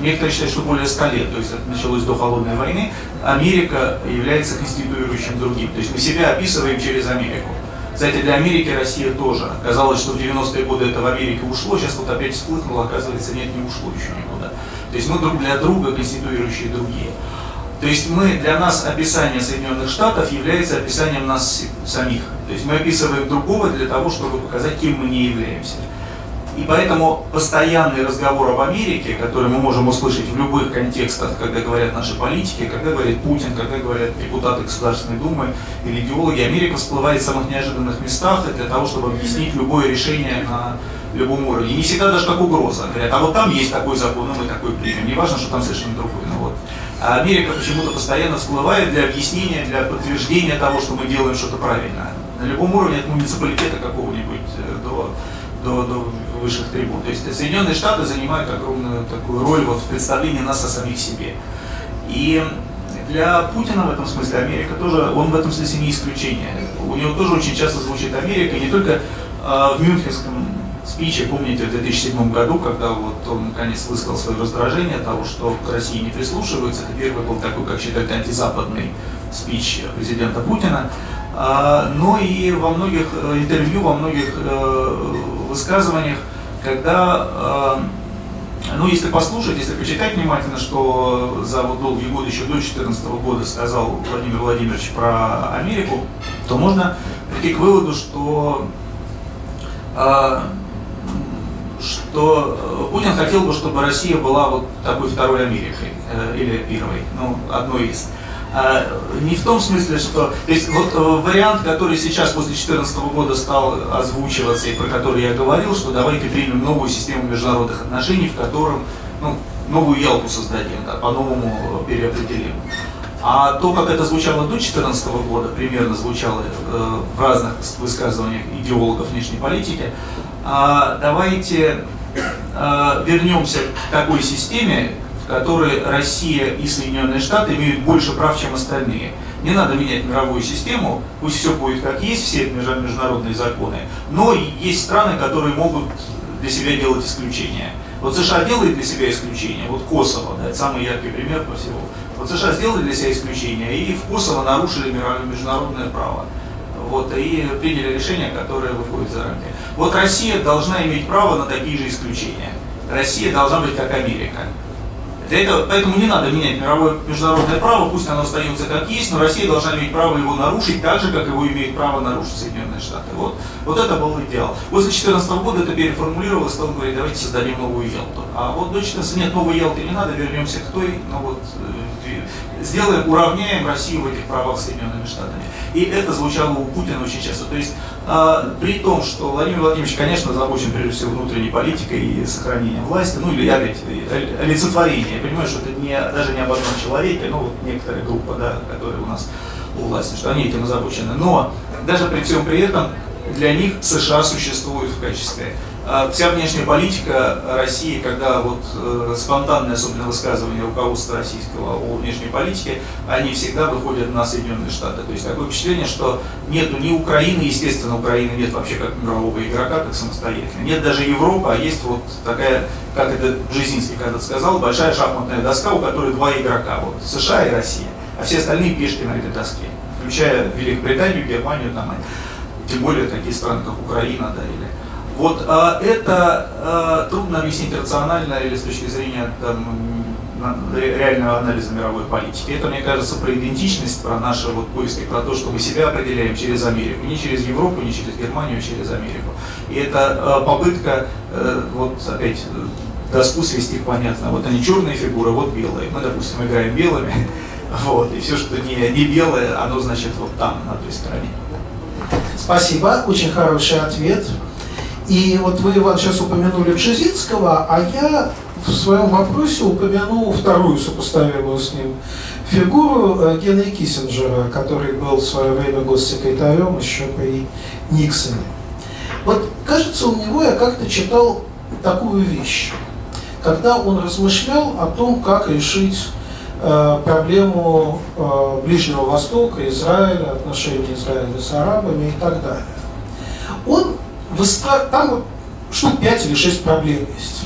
некоторые считают, что более 100 лет, то есть это началось до Холодной войны, Америка является конституирующим другим. То есть мы себя описываем через Америку. Кстати, для Америки Россия тоже. Казалось, что в 90-е годы это в Америке ушло, сейчас вот опять всплыхнуло, оказывается, нет, не ушло еще никуда. То есть мы друг для друга конституирующие другие. То есть мы, для нас описание Соединенных Штатов является описанием нас самих. То есть мы описываем другого для того, чтобы показать, кем мы не являемся. И поэтому постоянный разговор об Америке, который мы можем услышать в любых контекстах, когда говорят наши политики, когда говорит Путин, когда говорят депутаты Государственной Думы или идеологи, Америка всплывает в самых неожиданных местах для того, чтобы объяснить любое решение на любом уровне. И не всегда даже как угроза. Говорят, а вот там есть такой закон, ну мы такой примем. Не важно, что там совершенно другой. Ну, вот. А Америка почему-то постоянно всплывает для объяснения, для подтверждения того, что мы делаем что-то правильно. На любом уровне от муниципалитета какого-нибудь э, до, до, до высших трибун. То есть Соединенные Штаты занимают огромную такую роль вот в представлении нас о самих себе. И для Путина в этом смысле Америка тоже, он в этом смысле не исключение. У него тоже очень часто звучит Америка, не только э, в Мюнхенском спиче, помните, в 2007 году, когда вот он наконец высказал свое раздражение от того, что к России не прислушиваются, это первый был такой, как считают, антизападный спич президента Путина, а, но и во многих э, интервью, во многих э, высказываниях когда, э, ну если послушать, если почитать внимательно, что за вот долгие годы, еще до 2014 года сказал Владимир Владимирович про Америку, то можно прийти к выводу, что э, что Путин хотел бы, чтобы Россия была вот такой второй Америкой, э, или первой, ну, одной из. Не в том смысле, что... То есть вот э, вариант, который сейчас после 2014 года стал озвучиваться и про который я говорил, что давайте примем новую систему международных отношений, в котором ну, новую Ялту создадим, да, по-новому переопределим. А то, как это звучало до 2014 года, примерно звучало э, в разных высказываниях идеологов внешней политики, э, давайте э, вернемся к такой системе, которой Россия и Соединенные Штаты имеют больше прав, чем остальные. Не надо менять мировую систему, пусть все будет как есть, все международные законы, но есть страны, которые могут для себя делать исключения. Вот США делает для себя исключение, вот Косово, да, это самый яркий пример по всему. Вот США сделали для себя исключение, и в Косово нарушили международное право. Вот, и приняли решение, которое выходит за рамки. Вот Россия должна иметь право на такие же исключения. Россия должна быть как Америка. Для этого, поэтому не надо менять мировое международное право, пусть оно остается как есть, но Россия должна иметь право его нарушить так же, как его имеют право нарушить Соединенные Штаты. Вот, вот это был идеал. После 2014 года это переформулировалось, стал говорить, давайте создадим новую Ялту. А вот до 2014 нет, новой Ялты не надо, вернемся к той, но ну вот э, сделаем, уравняем Россию в этих правах с Соединенными Штатами. И это звучало у Путина очень часто. То есть а, при том, что Владимир Владимирович, конечно, озабочен прежде всего внутренней политикой и сохранением власти, ну или опять олицетворение. Я понимаю, что это не, даже не об одном человеке, ну вот некоторая группа, да, которая у нас у власти, что они этим озабочены. Но даже при всем при этом для них США существует в качестве вся внешняя политика России, когда вот э, спонтанные, особенно высказывания руководства российского о внешней политике, они всегда выходят на Соединенные Штаты. То есть такое впечатление, что нету ни Украины, естественно, Украины нет вообще как мирового игрока, как самостоятельно. Нет даже Европы, а есть вот такая, как это Бжезинский когда-то сказал, большая шахматная доска, у которой два игрока, вот США и Россия, а все остальные пешки на этой доске, включая Великобританию, Германию, там, тем более такие страны, как Украина, да, или вот а, это а, трудно объяснить рационально или с точки зрения там, реального анализа мировой политики. Это, мне кажется, про идентичность, про наши вот поиски, про то, что мы себя определяем через Америку. Не через Европу, не через Германию, а через Америку. И это а, попытка, а, вот опять, доску свести понятно. Вот они черные фигуры, вот белые. Мы, допустим, играем белыми. (laughs) Вот, и все, что не, не белое, оно значит вот там, на той стороне. Спасибо, очень хороший ответ. И вот вы, Иван, сейчас упомянули Бжезинского, а я в своем вопросе упомяну вторую сопоставимую с ним фигуру э, Генри Киссинджера, который был в свое время госсекретарем еще при Никсоне. Вот, кажется, у него я как-то читал такую вещь, когда он размышлял о том, как решить э, проблему э, Ближнего Востока, Израиля, отношений Израиля с арабами и так далее. Он. Там вот штук 5 или 6 проблем есть.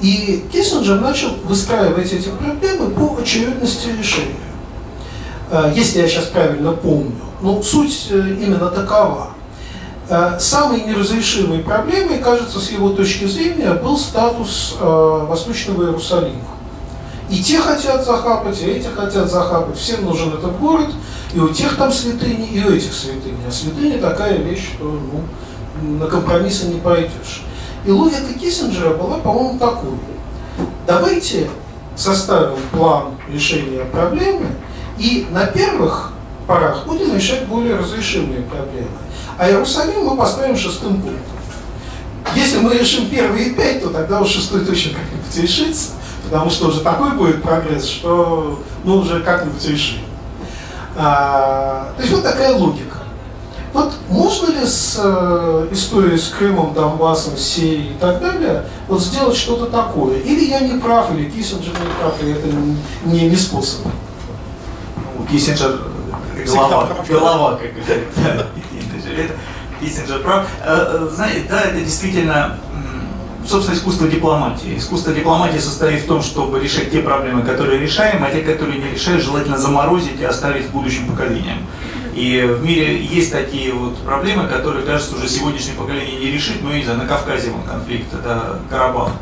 И Киссинджер начал выстраивать эти проблемы по очередности решения. Э, если я сейчас правильно помню. Но суть э, именно такова. Э, самой неразрешимой проблемой, кажется, с его точки зрения, был статус Восточного Иерусалима. И те хотят захапать, и эти хотят захапать. Всем нужен этот город, и у тех там святыни, и у этих святыни. А святыня такая вещь, что ну, на компромиссы не пойдешь. И логика Киссинджера была, по-моему, такой. Давайте составим план решения проблемы и на первых порах будем решать более разрешимые проблемы. А Иерусалим мы поставим шестым пунктом. Если мы решим первые пять, то тогда уж шестой точно как-нибудь решится, потому что уже такой будет прогресс, что ну уже как-нибудь решим. А, то есть вот такая логика. Вот можно ли с э, историей с Крымом, Донбассом, Сирией и так далее вот сделать что-то такое? Или я не прав, или Киссинджер не прав, или это не, не способ? Ну, Киссинджер голова, голова, как говорят. Киссинджер прав. Э, э, знаете, да, это действительно собственно, искусство дипломатии. Искусство дипломатии состоит в том, чтобы решать те проблемы, которые решаем, а те, которые не решаем, желательно заморозить и оставить будущим поколениям. И в мире есть такие вот проблемы, которые, кажется, уже сегодняшнее поколение не решит, ну, не знаю, на Кавказе вон конфликт, это Карабах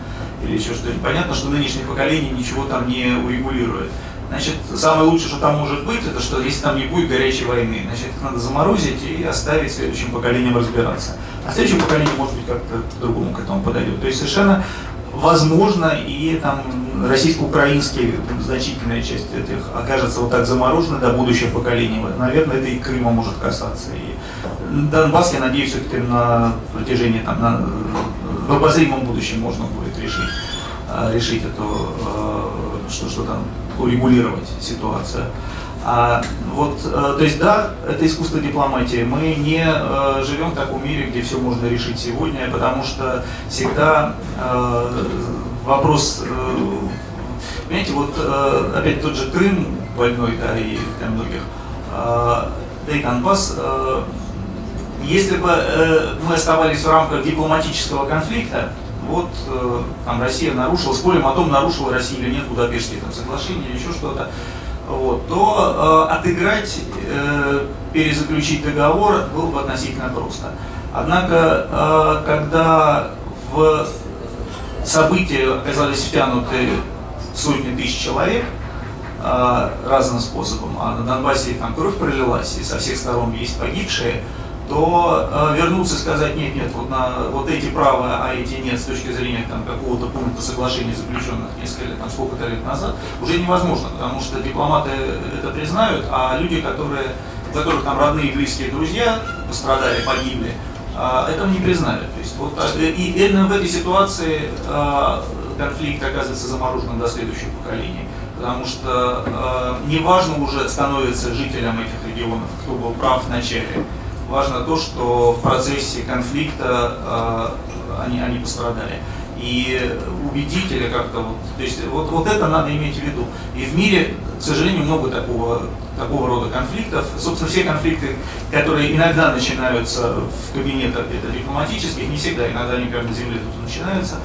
или еще что-нибудь. Понятно, что нынешнее поколение ничего там не урегулирует. Значит, самое лучшее, что там может быть, это что если там не будет горячей войны, значит, их надо заморозить и оставить следующим поколениям разбираться. А следующее поколение, может быть, как-то по-другому к этому подойдет. То есть совершенно возможно, и там российско-украинский значительная часть этих окажется вот так заморожена до будущего поколения. Наверное, это и Крыма может касаться. И Донбасс, я надеюсь, все-таки на протяжении, там, на, в обозримом будущем можно будет решить, э, решить эту, э, что, что там, урегулировать ситуацию. А, вот, э, то есть да, это искусство дипломатии. Мы не э, живем в таком мире, где все можно решить сегодня, потому что всегда э, вопрос, э, понимаете, вот э, опять тот же Крым больной, да, и для многих, э, да и Донбасс, э, если бы мы оставались в рамках дипломатического конфликта, вот там Россия нарушила, спорим о том, нарушила Россия или нет Будапештские там, соглашения или еще что-то, вот, то э, отыграть, э, перезаключить договор было бы относительно просто. Однако, э, когда в события оказались втянуты сотни тысяч человек э, разным способом, а на Донбассе там кровь пролилась, и со всех сторон есть погибшие, то э, вернуться и сказать, нет, нет, вот, на, вот эти права, а эти нет с точки зрения там, какого-то пункта соглашения, заключенных несколько лет, там, сколько-то лет назад, уже невозможно, потому что дипломаты это признают, а люди, которые, у которых там родные, близкие, друзья пострадали, погибли, э, этого не признают. То есть, вот, э, и именно в этой ситуации э, конфликт оказывается замороженным до следующих поколений потому что э, неважно уже становится жителям этих регионов, кто был прав в начале важно то, что в процессе конфликта э, они, они пострадали. И убедить или как-то вот, то есть вот, вот это надо иметь в виду. И в мире, к сожалению, много такого, такого рода конфликтов. Собственно, все конфликты, которые иногда начинаются в кабинетах где-то дипломатических, не всегда, иногда они прямо на земле тут начинаются,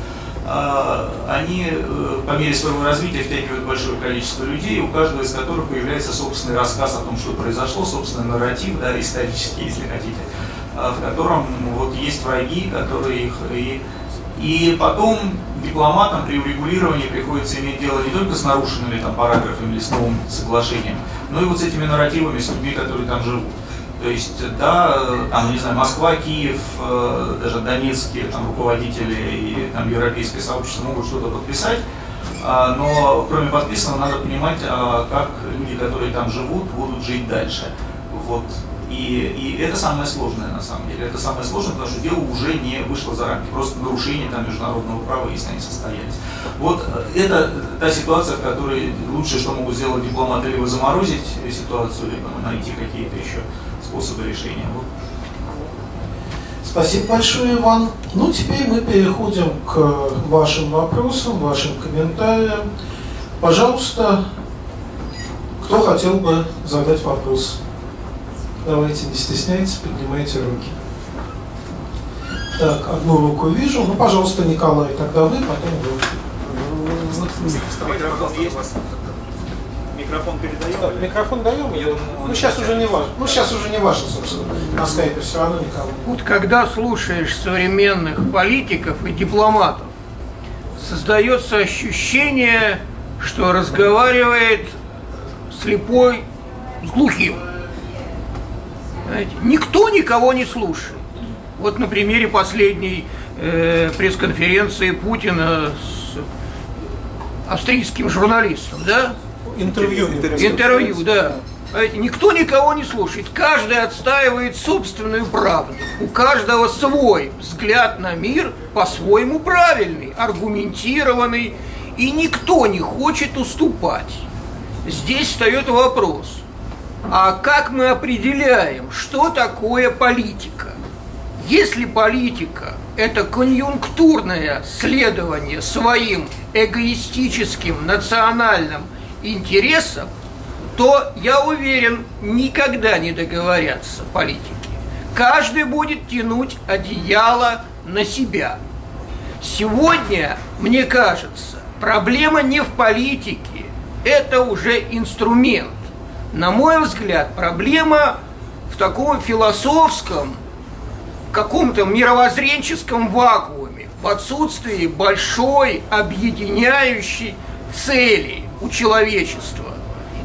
они э, по мере своего развития втягивают большое количество людей, у каждого из которых появляется собственный рассказ о том, что произошло, собственный нарратив, да, исторический, если хотите, а, в котором вот есть враги, которые их и и потом дипломатам при урегулировании приходится иметь дело не только с нарушенными там, параграфами или с новым соглашением, но и вот с этими нарративами, с людьми, которые там живут. То есть, да, там, не знаю, Москва, Киев, э, даже донецкие там, руководители и там, европейское сообщество могут что-то подписать, а, но кроме подписанного надо понимать, а, как люди, которые там живут, будут жить дальше. Вот. И, и это самое сложное на самом деле. Это самое сложное, потому что дело уже не вышло за рамки. Просто нарушение там, международного права, если они состоялись. Вот э, это та ситуация, в которой лучшее, что могут сделать дипломаты, либо заморозить ситуацию, либо найти какие-то еще способы решения. Вот. Спасибо большое, Иван. Ну, теперь мы переходим к вашим вопросам, вашим комментариям. Пожалуйста, кто хотел бы задать вопрос? Давайте, не стесняйтесь, поднимайте руки. Так, одну руку вижу. Ну, пожалуйста, Николай, тогда вы, потом вы. Микрофон есть? Микрофон передаем? Так, микрофон даем? Я думаю, ну, сейчас уже не важно. Ну, сейчас уже не важно, собственно. На скайпе все равно никого. Вот когда слушаешь современных политиков и дипломатов, создается ощущение, что разговаривает слепой с глухим. Знаете, никто никого не слушает. Вот на примере последней э, пресс-конференции Путина с австрийским журналистом, да? Интервью. Интервью, да. Знаете, никто никого не слушает. Каждый отстаивает собственную правду. У каждого свой взгляд на мир по-своему правильный, аргументированный. И никто не хочет уступать. Здесь встает вопрос. А как мы определяем, что такое политика? Если политика – это конъюнктурное следование своим эгоистическим национальным интересам, то, я уверен, никогда не договорятся политики. Каждый будет тянуть одеяло на себя. Сегодня, мне кажется, проблема не в политике, это уже инструмент. На мой взгляд, проблема в таком философском, каком-то мировоззренческом вакууме, в отсутствии большой объединяющей цели у человечества,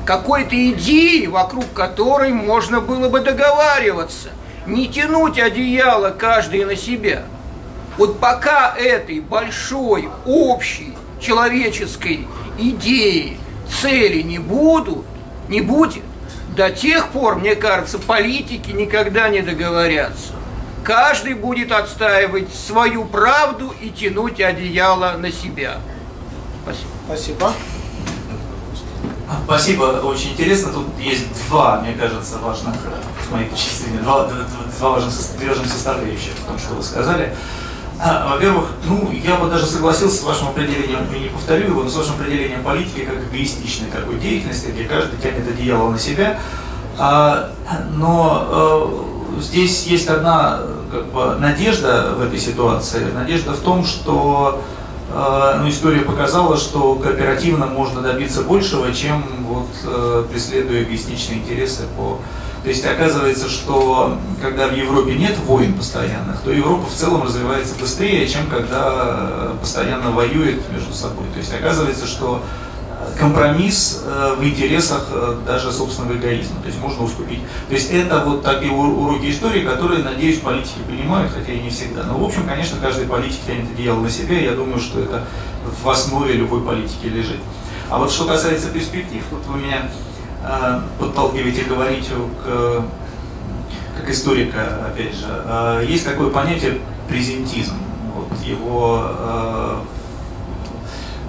какой-то идеи, вокруг которой можно было бы договариваться, не тянуть одеяло каждый на себя. Вот пока этой большой, общей, человеческой идеи, цели не будут, не будет, до тех пор, мне кажется, политики никогда не договорятся. Каждый будет отстаивать свою правду и тянуть одеяло на себя. Спасибо. Спасибо. Спасибо, очень интересно. Тут есть два, мне кажется, важных, с моей точки зрения, два, два, два важных, важных составляющих в том, что вы сказали. А, во-первых, ну, я бы даже согласился с вашим определением, и не повторю его, но с вашим определением политики как эгоистичной такой деятельности, где каждый тянет одеяло на себя. А, но э, здесь есть одна как бы, надежда в этой ситуации. Надежда в том, что э, ну, история показала, что кооперативно можно добиться большего, чем вот, э, преследуя эгоистичные интересы по то есть оказывается, что когда в Европе нет войн постоянных, то Европа в целом развивается быстрее, чем когда постоянно воюет между собой. То есть оказывается, что компромисс э, в интересах э, даже собственного эгоизма. То есть можно уступить. То есть это вот такие уроки истории, которые, надеюсь, политики понимают, хотя и не всегда. Но, в общем, конечно, каждый политик тянет одеяло на себя. Я думаю, что это в основе любой политики лежит. А вот что касается перспектив, тут вы меня Э, подталкиваете говорить к, как историка, опять же. Э, есть такое понятие презентизм. Вот его, э,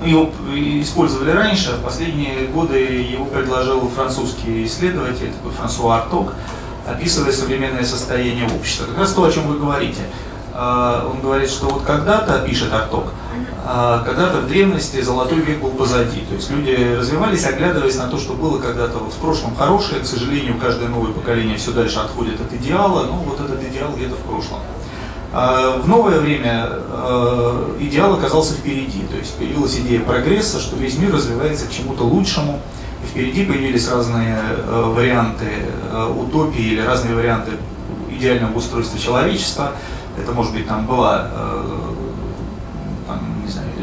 его использовали раньше, в последние годы его предложил французский исследователь, такой Франсуа Арток, описывая современное состояние общества. Как раз то, о чем вы говорите. Он говорит, что вот когда-то, пишет Арток, а, когда-то в древности золотой век был позади. То есть люди развивались, оглядываясь на то, что было когда-то вот в прошлом хорошее. К сожалению, каждое новое поколение все дальше отходит от идеала, но вот этот идеал где-то в прошлом. А, в новое время а, идеал оказался впереди, то есть появилась идея прогресса, что весь мир развивается к чему-то лучшему, и впереди появились разные варианты утопии или разные варианты идеального устройства человечества. Это может быть там была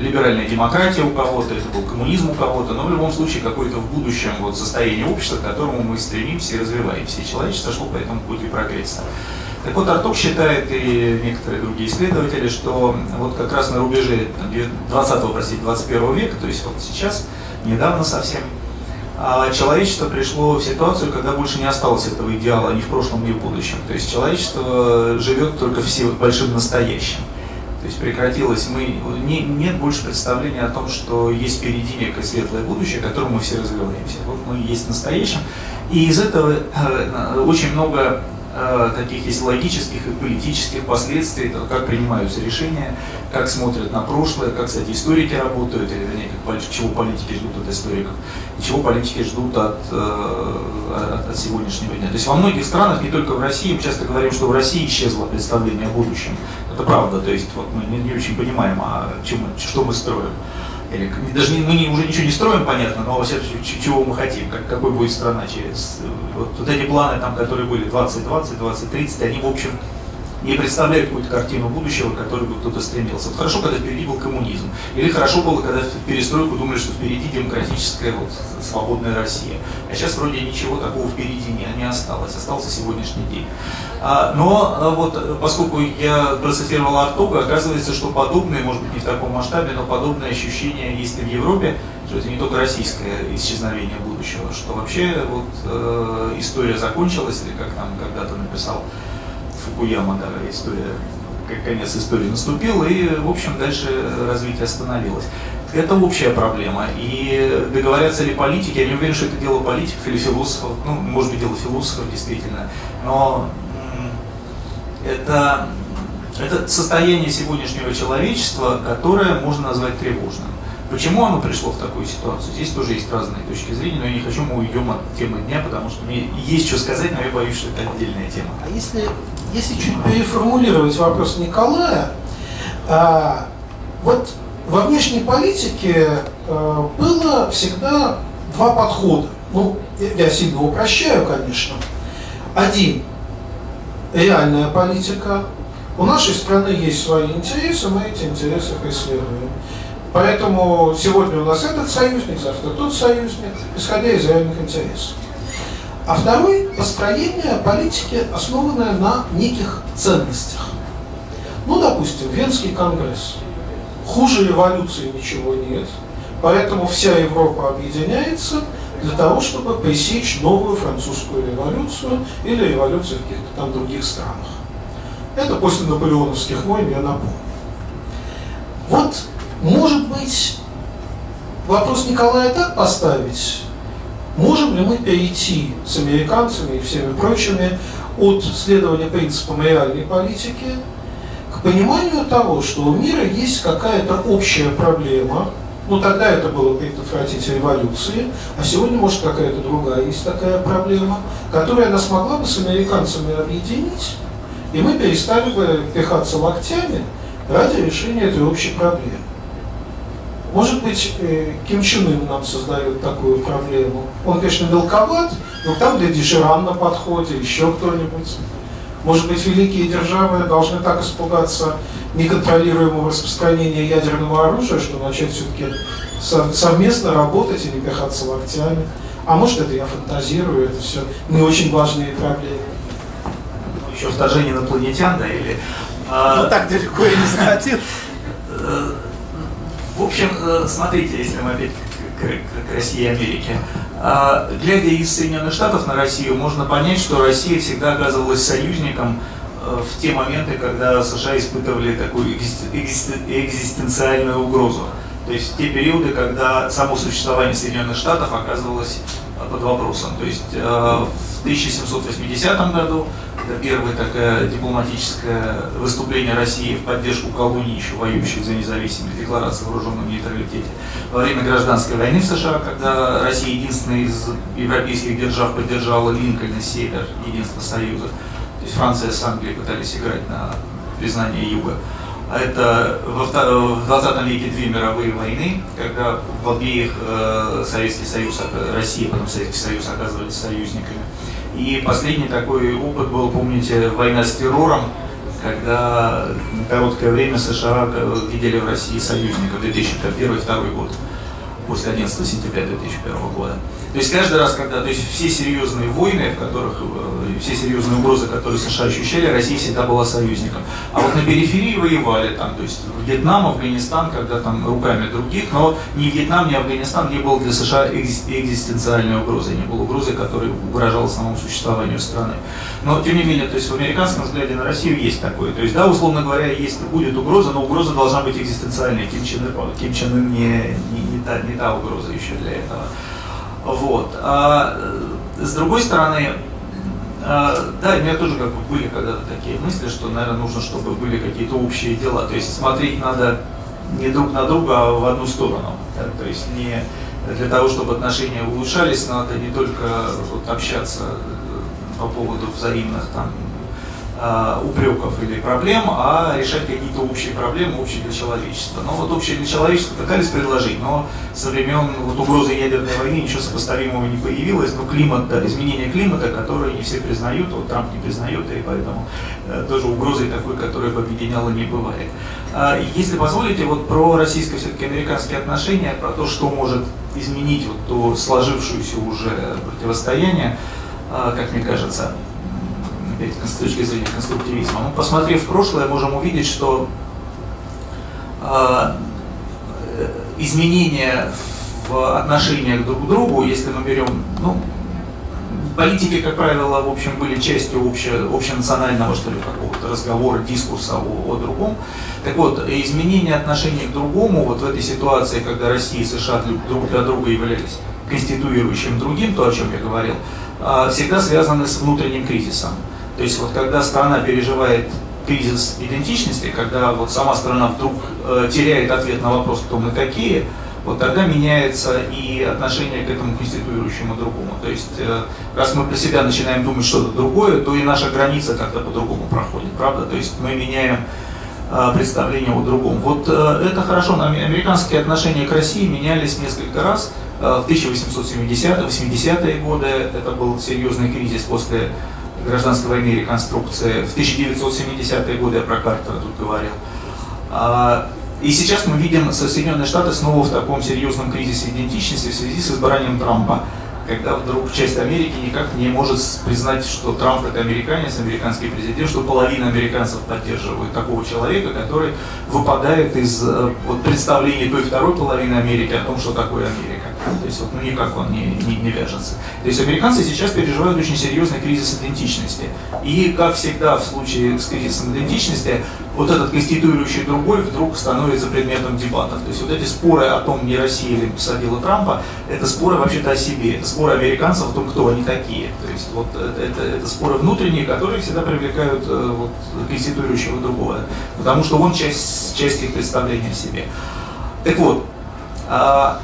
либеральная демократия у кого-то, это был коммунизм у кого-то, но в любом случае какое-то в будущем вот состояние общества, к которому мы стремимся и развиваемся. И человечество шло по этому пути прогресса. Так вот, Артук считает и некоторые другие исследователи, что вот как раз на рубеже 20 простите, 21 века, то есть вот сейчас, недавно совсем, а, человечество пришло в ситуацию, когда больше не осталось этого идеала ни в прошлом, ни в будущем. То есть человечество живет только в большим настоящим. То есть прекратилось, мы, не, нет больше представления о том, что есть впереди некое светлое будущее, к которому мы все развиваемся. Вот мы есть настоящим. И из этого э, очень много э, таких есть логических и политических последствий, это как принимаются решения, как смотрят на прошлое, как, кстати, историки работают, или вернее, как, чего политики ждут от историков, и чего политики ждут от, э, от, от сегодняшнего дня. То есть во многих странах, не только в России, мы часто говорим, что в России исчезло представление о будущем. Это правда, то есть вот мы не, не очень понимаем, а чем, что мы строим. Или, даже мы не, уже ничего не строим, понятно, но во всяком чего мы хотим, как, какой будет страна через... Вот, вот эти планы, там, которые были 2020, 2030, они, в общем, не представляют какую-то картину будущего, к которой бы кто-то стремился. Вот хорошо, когда впереди был коммунизм. Или хорошо было, когда в перестройку думали, что впереди демократическая, вот, свободная Россия. А сейчас вроде ничего такого впереди не, не осталось. Остался сегодняшний день. А, но а вот поскольку я процитировал Артуга, оказывается, что подобные, может быть не в таком масштабе, но подобные ощущения есть и в Европе, что это не только российское исчезновение будущего, что вообще вот э, история закончилась, или как там когда-то написал Фукуяма, да, история, конец истории наступил, и, в общем, дальше развитие остановилось. Это общая проблема. И договорятся ли политики, я не уверен, что это дело политиков или философов, ну, может быть, дело философов, действительно, но это, это состояние сегодняшнего человечества, которое можно назвать тревожным. Почему оно пришло в такую ситуацию? Здесь тоже есть разные точки зрения, но я не хочу, мы уйдем от темы дня, потому что мне есть что сказать, но я боюсь, что это отдельная тема. А если, если чуть переформулировать вопрос Николая, а, вот во внешней политике а, было всегда два подхода. Ну, я сильно упрощаю, конечно. Один – реальная политика. У нашей страны есть свои интересы, мы эти интересы преследуем. Поэтому сегодня у нас этот союзник, завтра тот союзник, исходя из реальных интересов. А второй – построение политики, основанное на неких ценностях. Ну, допустим, Венский конгресс. Хуже революции ничего нет. Поэтому вся Европа объединяется для того, чтобы пресечь новую французскую революцию или революцию в каких-то там других странах. Это после наполеоновских войн, я напомню. Вот, может быть, вопрос Николая так поставить, можем ли мы перейти с американцами и всеми прочими от следования принципам реальной политики к пониманию того, что у мира есть какая-то общая проблема, ну тогда это было предотвратить революции, а сегодня, может, какая-то другая есть такая проблема, которая нас могла бы с американцами объединить, и мы перестали бы пихаться локтями ради решения этой общей проблемы. Может быть, э, Ким Чен Ын нам создает такую проблему. Он, конечно, мелковат, но там, глядишь, Иран на подходе, еще кто-нибудь. Может быть, великие державы должны так испугаться неконтролируемого распространения ядерного оружия, что начать все-таки совместно работать и не пихаться локтями. А может, это я фантазирую, это все не очень важные проблемы. Еще вторжение инопланетян, да, или... А... Ну, так далеко я не захотел. Э, в общем, э, смотрите, если мы опять к, к, к России и Америке. А, глядя из Соединенных Штатов на Россию, можно понять, что Россия всегда оказывалась союзником э, в те моменты, когда США испытывали такую экзистенциальную угрозу. То есть те периоды, когда само существование Соединенных Штатов оказывалось под вопросом. То есть э, в 1780 году это первое такое дипломатическое выступление России в поддержку колоний, еще воюющих за независимость, декларации о вооруженном нейтралитете. Во время гражданской войны в США, когда Россия единственная из европейских держав поддержала Линкольна, север, единство Союза, то есть Франция с Англией пытались играть на признание Юга. А это в 20 веке две мировые войны, когда в обеих э, Советский Союз, Россия, потом Советский Союз оказывались союзниками. И последний такой опыт был, помните, война с террором, когда на короткое время США видели в России союзников 2001-2002 год, после 11 сентября 2001 года. То есть каждый раз, когда, то есть все серьезные войны, в которых, э, все серьезные угрозы, которые США ощущали, Россия всегда была союзником. А вот на периферии воевали, там, то есть Вьетнам, Афганистан, когда там руками других, но ни Вьетнам, ни Афганистан не был для США экзистенциальной угрозой, не был угрозой, которая угрожала самому существованию страны. Но, тем не менее, то есть в американском взгляде на Россию есть такое. То есть, да, условно говоря, есть, будет угроза, но угроза должна быть экзистенциальной. Ким Чен, Ким Чен не, не, не, та, не та угроза еще для этого. Вот. А э, с другой стороны, а, да, у меня тоже как бы были когда-то такие мысли, что, наверное, нужно, чтобы были какие-то общие дела. То есть смотреть надо не друг на друга, а в одну сторону. То есть не для того, чтобы отношения улучшались, надо не только вот, общаться э, по поводу взаимных там Э, упреков или проблем, а решать какие-то общие проблемы, общие для человечества. Но вот общие для человечества пытались предложить, но со времен вот, угрозы ядерной войны ничего сопоставимого не появилось. Но климат, да, изменение климата, которое не все признают, вот Трамп не признает, и поэтому э, тоже угрозой такой, которая бы объединяла, не бывает. А, если позволите, вот про российско все-таки американские отношения, про то, что может изменить вот то сложившееся уже противостояние, а, как мне кажется, с точки зрения конструктивизма. Ну, посмотрев в прошлое, можем увидеть, что э, изменения в отношениях друг к другу, если мы берем, ну, политики, как правило, в общем, были частью обще, общенационального, что ли, какого-то разговора, дискурса о, о другом. Так вот, изменение отношений к другому, вот в этой ситуации, когда Россия и США друг для друга являлись конституирующим другим, то, о чем я говорил, а, всегда связаны с внутренним кризисом. То есть вот когда страна переживает кризис идентичности, когда вот сама страна вдруг э, теряет ответ на вопрос, кто мы такие, вот тогда меняется и отношение к этому конституирующему другому. То есть, э, раз мы про себя начинаем думать что-то другое, то и наша граница как-то по-другому проходит, правда? То есть мы меняем э, представление о другом. Вот э, это хорошо. Американские отношения к России менялись несколько раз. Э, в 1870-80-е годы это был серьезный кризис после гражданской войны и реконструкции. В 1970-е годы я про Картера тут говорил. А, и сейчас мы видим Соединенные Штаты снова в таком серьезном кризисе идентичности в связи с избранием Трампа. когда вдруг часть Америки никак не может признать, что Трамп это американец, американский президент, что половина американцев поддерживает такого человека, который выпадает из э, вот, представления той второй половины Америки о том, что такое Америка. То есть вот, ну, никак он не, не, не вяжется. То есть американцы сейчас переживают очень серьезный кризис идентичности. И, как всегда в случае с кризисом идентичности, вот этот конституирующий другой вдруг становится предметом дебатов. То есть вот эти споры о том, не Россия ли посадила Трампа, это споры вообще-то о себе, это споры американцев о том, кто они такие. То есть вот это, это, это споры внутренние, которые всегда привлекают э, вот, конституирующего другого, потому что он часть, часть их представления о себе. Так вот, а,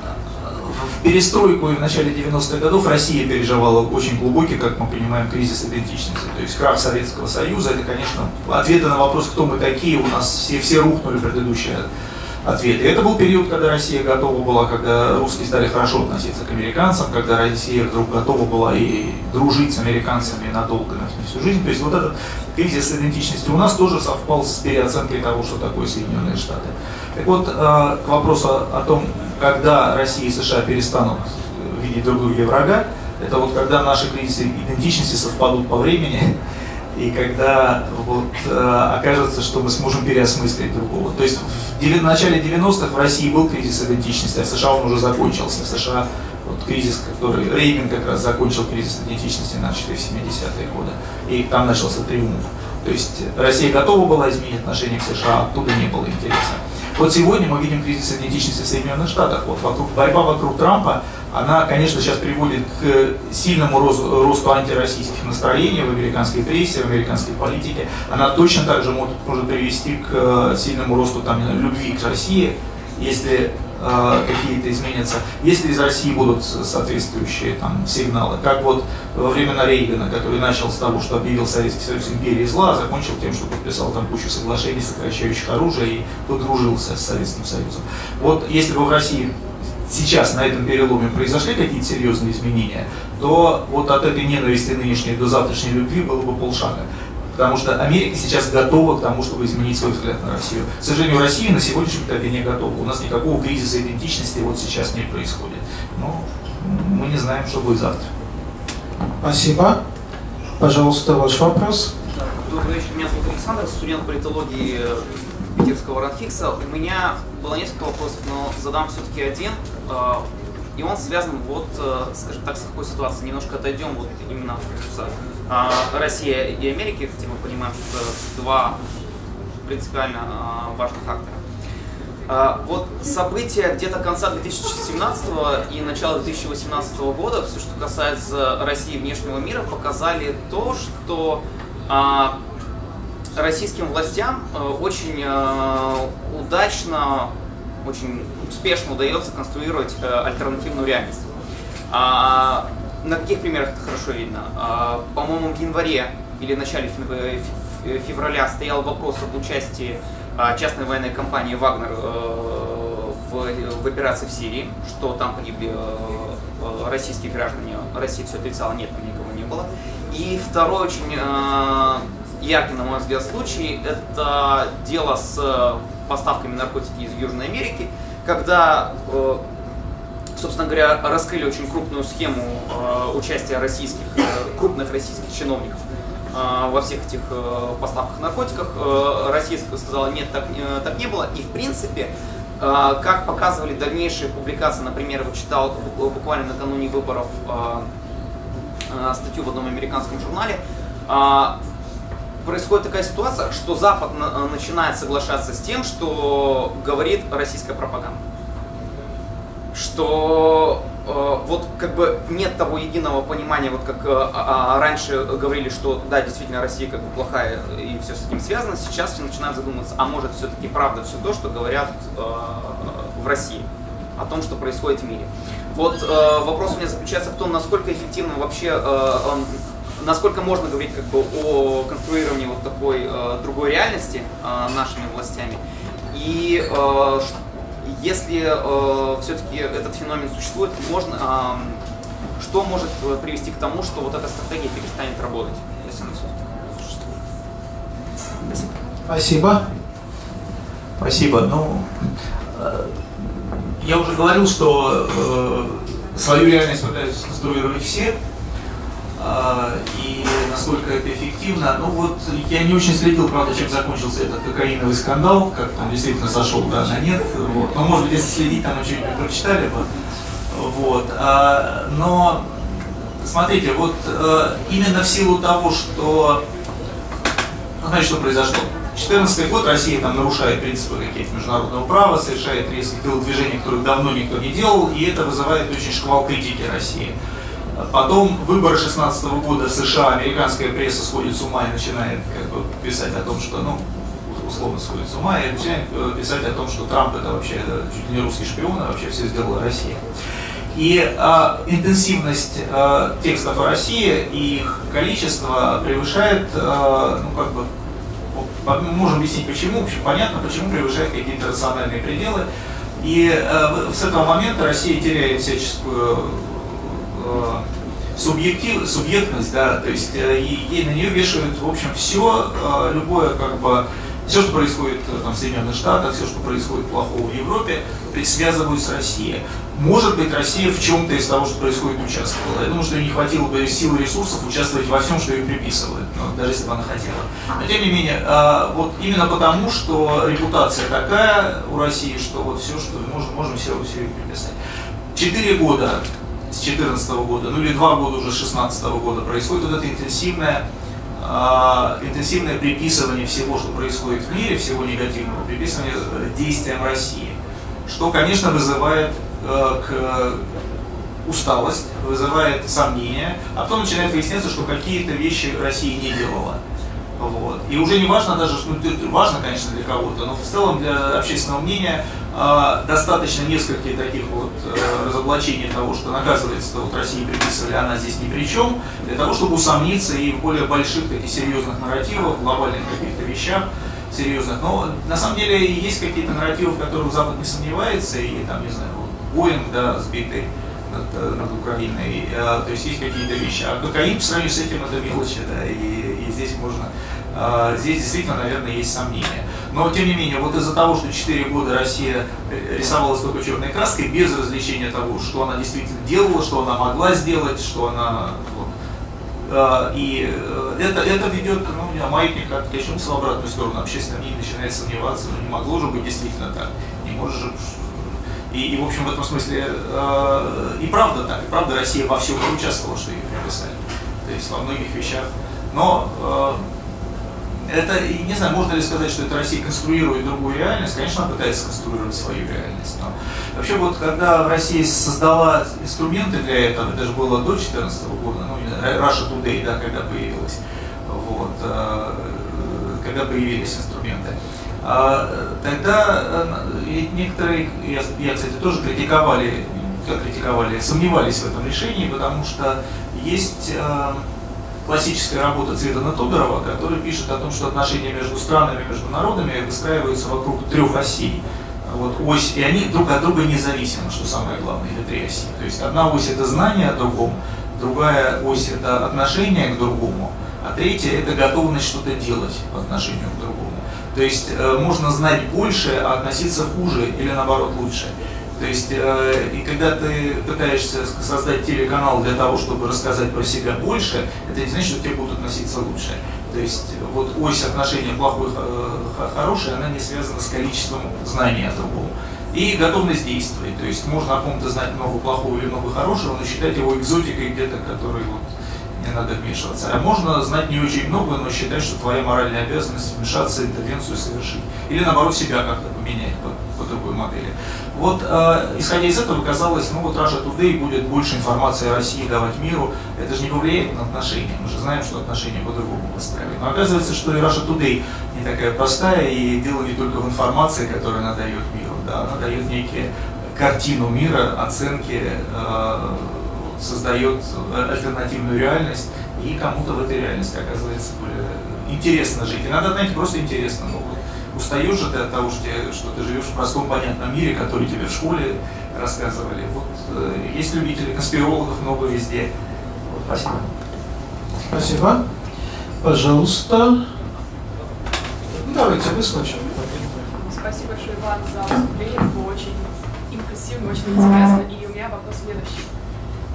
в перестройку и в начале 90-х годов Россия переживала очень глубокий, как мы понимаем, кризис идентичности. То есть крах Советского Союза, это, конечно, ответы на вопрос, кто мы такие, у нас все, все рухнули предыдущие ответы. Это был период, когда Россия готова была, когда русские стали хорошо относиться к американцам, когда Россия вдруг готова была и дружить с американцами надолго, на всю жизнь. То есть вот этот кризис идентичности у нас тоже совпал с переоценкой того, что такое Соединенные Штаты. Так вот, э, к вопросу о том, когда Россия и США перестанут видеть друг друга врага, это вот когда наши кризисы идентичности совпадут по времени, и когда вот, э, окажется, что мы сможем переосмыслить другого. То есть в начале 90-х в России был кризис идентичности, а в США он уже закончился. В США вот кризис, который Рейган как раз закончил кризис идентичности, начатый в 70-е годы, и там начался триумф. То есть Россия готова была изменить отношения к США, оттуда не было интереса. Вот сегодня мы видим кризис идентичности в Соединенных Штатах. Вот вокруг, борьба вокруг Трампа, она, конечно, сейчас приводит к сильному росту, росту антироссийских настроений в американской прессе, в американской политике. Она точно так же может, может привести к э, сильному росту там, любви к России, если какие-то изменятся, если из России будут соответствующие там, сигналы, как вот во времена Рейгана, который начал с того, что объявил Советский Союз империей зла, а закончил тем, что подписал там кучу соглашений, сокращающих оружие и подружился с Советским Союзом. Вот если бы в России сейчас на этом переломе произошли какие-то серьезные изменения, то вот от этой ненависти нынешней до завтрашней любви было бы полшага. Потому что Америка сейчас готова к тому, чтобы изменить свой взгляд на Россию. К сожалению, Россия на сегодняшнем этапе не готова. У нас никакого кризиса идентичности вот сейчас не происходит. Но мы не знаем, что будет завтра. Спасибо. Пожалуйста, ваш вопрос. Добрый вечер, меня зовут Александр, студент политологии Питерского РАНХИКСа. У меня было несколько вопросов, но задам все-таки один. А, и он связан вот, э, скажем так, с такой ситуацией. Немножко отойдем вот именно а, Россия и Америки, хотя мы понимаем, что два принципиально а, важных актора. А, вот события где-то конца 2017 и начала 2018 года, все, что касается России и внешнего мира, показали то, что российским властям очень удачно, очень успешно удается конструировать э, альтернативную реальность. На каких примерах это хорошо видно? А, по-моему, в январе или начале февраля стоял вопрос об участии а, частной военной компании «Вагнер» э, в, в операции в Сирии, что там погибли э, э, российские граждане. Россия все отрицала, нет, там никого не было. И второй очень яркий, на мой взгляд, случай – это дело с поставками наркотики из Южной Америки, когда собственно говоря, раскрыли очень крупную схему э, участия российских, э, крупных российских чиновников э, во всех этих поставках наркотиков. Э, Россия сказала, нет, так, так не было. И в принципе, как показывали дальнейшие публикации, например, я читал буквально накануне выборов статью в одном американском журнале, происходит такая ситуация, что Запад на, начинает соглашаться с тем, что говорит российская пропаганда что э, вот как бы нет того единого понимания, вот как э, а, а раньше говорили, что да, действительно Россия как бы плохая и все с этим связано, сейчас все начинают задумываться, а может все-таки правда все то, что говорят э, в России о том, что происходит в мире. Вот э, вопрос у меня заключается в том, насколько эффективно вообще, э, э, насколько можно говорить как бы о конструировании вот такой э, другой реальности э, нашими властями и э, если э, все-таки этот феномен существует, можно, э, что может привести к тому, что вот эта стратегия перестанет работать, если она все-таки существует? Спасибо. Спасибо. Спасибо. Ну, э, я уже говорил, что э, свою реальность пытаются конструировать все. А, и насколько это эффективно. Ну вот я не очень следил, правда, чем закончился этот кокаиновый скандал, как там действительно сошел, да, на нет. Вот. Но может быть, если следить, там что прочитали бы. Вот. А, но смотрите, вот а, именно в силу того, что ну, знаете, что произошло? 2014 год Россия там нарушает принципы каких-то международного права, совершает резкие телодвижения, которых давно никто не делал, и это вызывает очень шквал критики России. Потом выборы 16 года в США, американская пресса сходит с ума и начинает как бы, писать о том, что, ну, условно сходит с ума, и начинает э, писать о том, что Трамп это вообще чуть ли не русский шпион, а вообще все сделала Россия. И э, интенсивность э, текстов о России и их количество превышает, э, ну как бы, мы можем объяснить почему, в общем, понятно, почему превышает какие-то рациональные пределы. И э, с этого момента Россия теряет всяческую субъектив, субъектность, да, то есть э, ей на нее вешают, в общем, все, э, любое, как бы, все, что происходит там, в Соединенных Штатах, все, что происходит плохого в Европе, связывают с Россией. Может быть, Россия в чем-то из того, что происходит, участвовала. Я думаю, что ей не хватило бы сил и ресурсов участвовать во всем, что ей приписывают, ну, даже если бы она хотела. Но тем не менее, вот именно потому, что репутация такая у России, что вот все, что можем, можем все, все приписать. Четыре года с 2014 года, ну или два года уже с 2016 года происходит вот это интенсивное, э, интенсивное приписывание всего, что происходит в мире, всего негативного, приписывание действиям России, что, конечно, вызывает э, к усталость, вызывает сомнения, а потом начинает выясняться, что какие-то вещи Россия не делала. Вот. И уже не важно даже, ну, важно, конечно, для кого-то, но в целом для общественного мнения э, достаточно нескольких таких вот э, разоблачений того, что наказывается, вот России приписывали, она здесь ни при чем, для того, чтобы усомниться и в более больших таких серьезных нарративах, глобальных каких-то вещах, серьезных. Но на самом деле есть какие-то нарративы, в которых Запад не сомневается, и там, не знаю, вот, Боинг, да, сбитый над, э, над Украиной, э, то есть есть какие-то вещи. А кокаин по сравнению с этим это мелочи, да, и, и здесь можно, э, здесь действительно, наверное, есть сомнения. Но, тем не менее, вот из-за того, что 4 года Россия рисовалась только черной краской, без развлечения того, что она действительно делала, что она могла сделать, что она... Вот, и это, это ведет, ну, меня маятник откачнулся в обратную сторону, общественное мнение начинает сомневаться, ну, не могло же быть действительно так, не может же и, и, в общем, в этом смысле э, и правда так, и правда Россия во всем участвовала, что ее приписали. То есть во многих вещах. Но э, это, не знаю, можно ли сказать, что это Россия конструирует другую реальность, конечно, она пытается конструировать свою реальность. Но вообще вот, когда Россия создала инструменты для этого, это же было до 2014 года, ну, Russia Today, да, когда появилась, вот, э, когда появились инструменты, тогда э, некоторые, я, я, кстати, тоже критиковали, как критиковали, сомневались в этом решении, потому что есть э, классическая работа Цветана Тодорова, который пишет о том, что отношения между странами, между народами выстраиваются вокруг трех осей. Вот ось, и они друг от друга независимы, что самое главное, это три оси. То есть одна ось это знание о другом, другая ось это отношение к другому, а третья это готовность что-то делать по отношению к другому. То есть э, можно знать больше, а относиться хуже или наоборот лучше. То есть, э, и когда ты пытаешься создать телеканал для того, чтобы рассказать про себя больше, это не значит, что тебе будут относиться лучше. То есть, вот ось отношения плохой, э, она не связана с количеством знаний о другом. И готовность действовать. То есть, можно о ком-то знать много плохого или много хорошего, но считать его экзотикой где-то, который вот не надо вмешиваться. А можно знать не очень много, но считать, что твоя моральная обязанность вмешаться, интервенцию совершить. Или наоборот себя как-то поменять по, по другой модели. Вот, э, исходя из этого, казалось, ну вот Russia Today будет больше информации о России давать миру. Это же не повлияет на отношения. Мы же знаем, что отношения по-другому выстраивают. Но оказывается, что и Russia Today не такая простая, и дело не только в информации, которую она дает миру. Да, она дает некие картину мира, оценки, э, создает альтернативную реальность, и кому-то в этой реальности оказывается более интересно жить. Иногда, знаете, просто интересно. Ну, устаешь же ты от того, что, что ты живешь в простом понятном мире, который тебе в школе рассказывали. Вот э, есть любители конспирологов много везде. Вот, спасибо. Спасибо. Пожалуйста. Ну, давайте вы сначала. Спасибо большое, Иван, за выступление. Было очень импрессивно, очень интересно. И у меня вопрос следующий.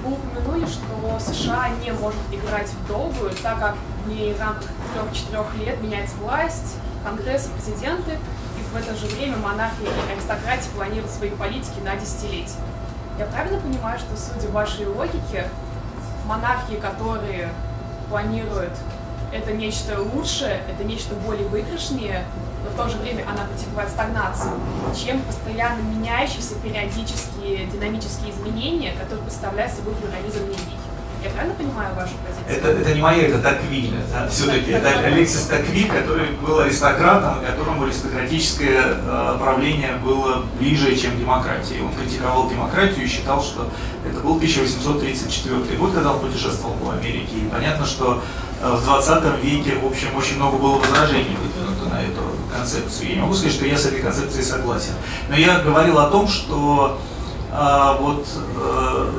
Вы упомянули, что США не может играть в долгую, так как в ней в рамках трех-четырех лет меняется власть, конгресс, президенты, и в это же время монархия и аристократия планируют свои политики на десятилетия. Я правильно понимаю, что, судя вашей логике, монархии, которые планируют это нечто лучшее, это нечто более выигрышнее, но в то же время она претерпевает стагнацию, чем постоянно меняющиеся периодические динамические изменения, которые представляют собой плюрализм мнений. Я правильно понимаю вашу позицию? Это, это не моя, это Таквиль. Да, все-таки это Алексис Таквиль, который был аристократом, которому аристократическое э, правление было ближе, чем демократия. Он критиковал демократию и считал, что это был 1834 год, когда он путешествовал по Америке. И понятно, что э, в 20 веке, в общем, очень много было возражений выдвинуто на эту концепцию. Я не могу сказать, что я с этой концепцией согласен. Но я говорил о том, что э, вот э,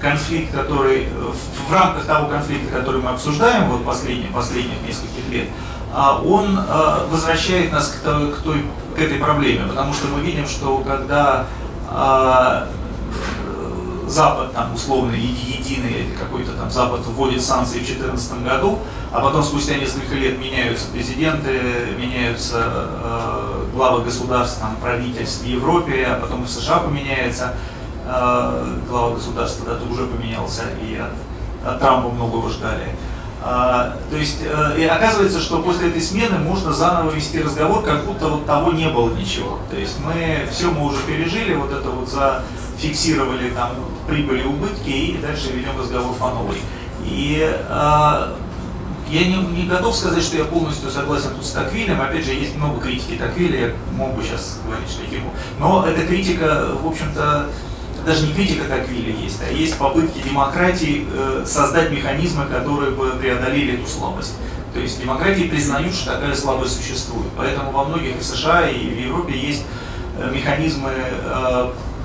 конфликт, который в, в рамках того конфликта, который мы обсуждаем вот последние, последних нескольких лет, а, он а, возвращает нас к, к, той, к этой проблеме, потому что мы видим, что когда а, Запад, там, условно, единый какой-то там Запад вводит санкции в 2014 году, а потом спустя несколько лет меняются президенты, меняются э, главы государств, там, правительств в Европе, а потом и в США поменяется, Э, глава государства, да, уже поменялся, и от, от Трампа многого ждали. А, то есть, э, и оказывается, что после этой смены можно заново вести разговор, как будто вот того не было ничего. То есть мы все мы уже пережили, вот это вот зафиксировали там прибыли, убытки, и дальше ведем разговор по новой. И а, я не, не готов сказать, что я полностью согласен тут с Таквилем. Опять же, есть много критики Таквиля, я мог бы сейчас говорить, что ему. Но эта критика, в общем-то, даже не критика как Вилли есть, а есть попытки демократии э, создать механизмы, которые бы преодолели эту слабость. То есть демократии признают, что такая слабость существует. Поэтому во многих и США, и в Европе есть э, механизмы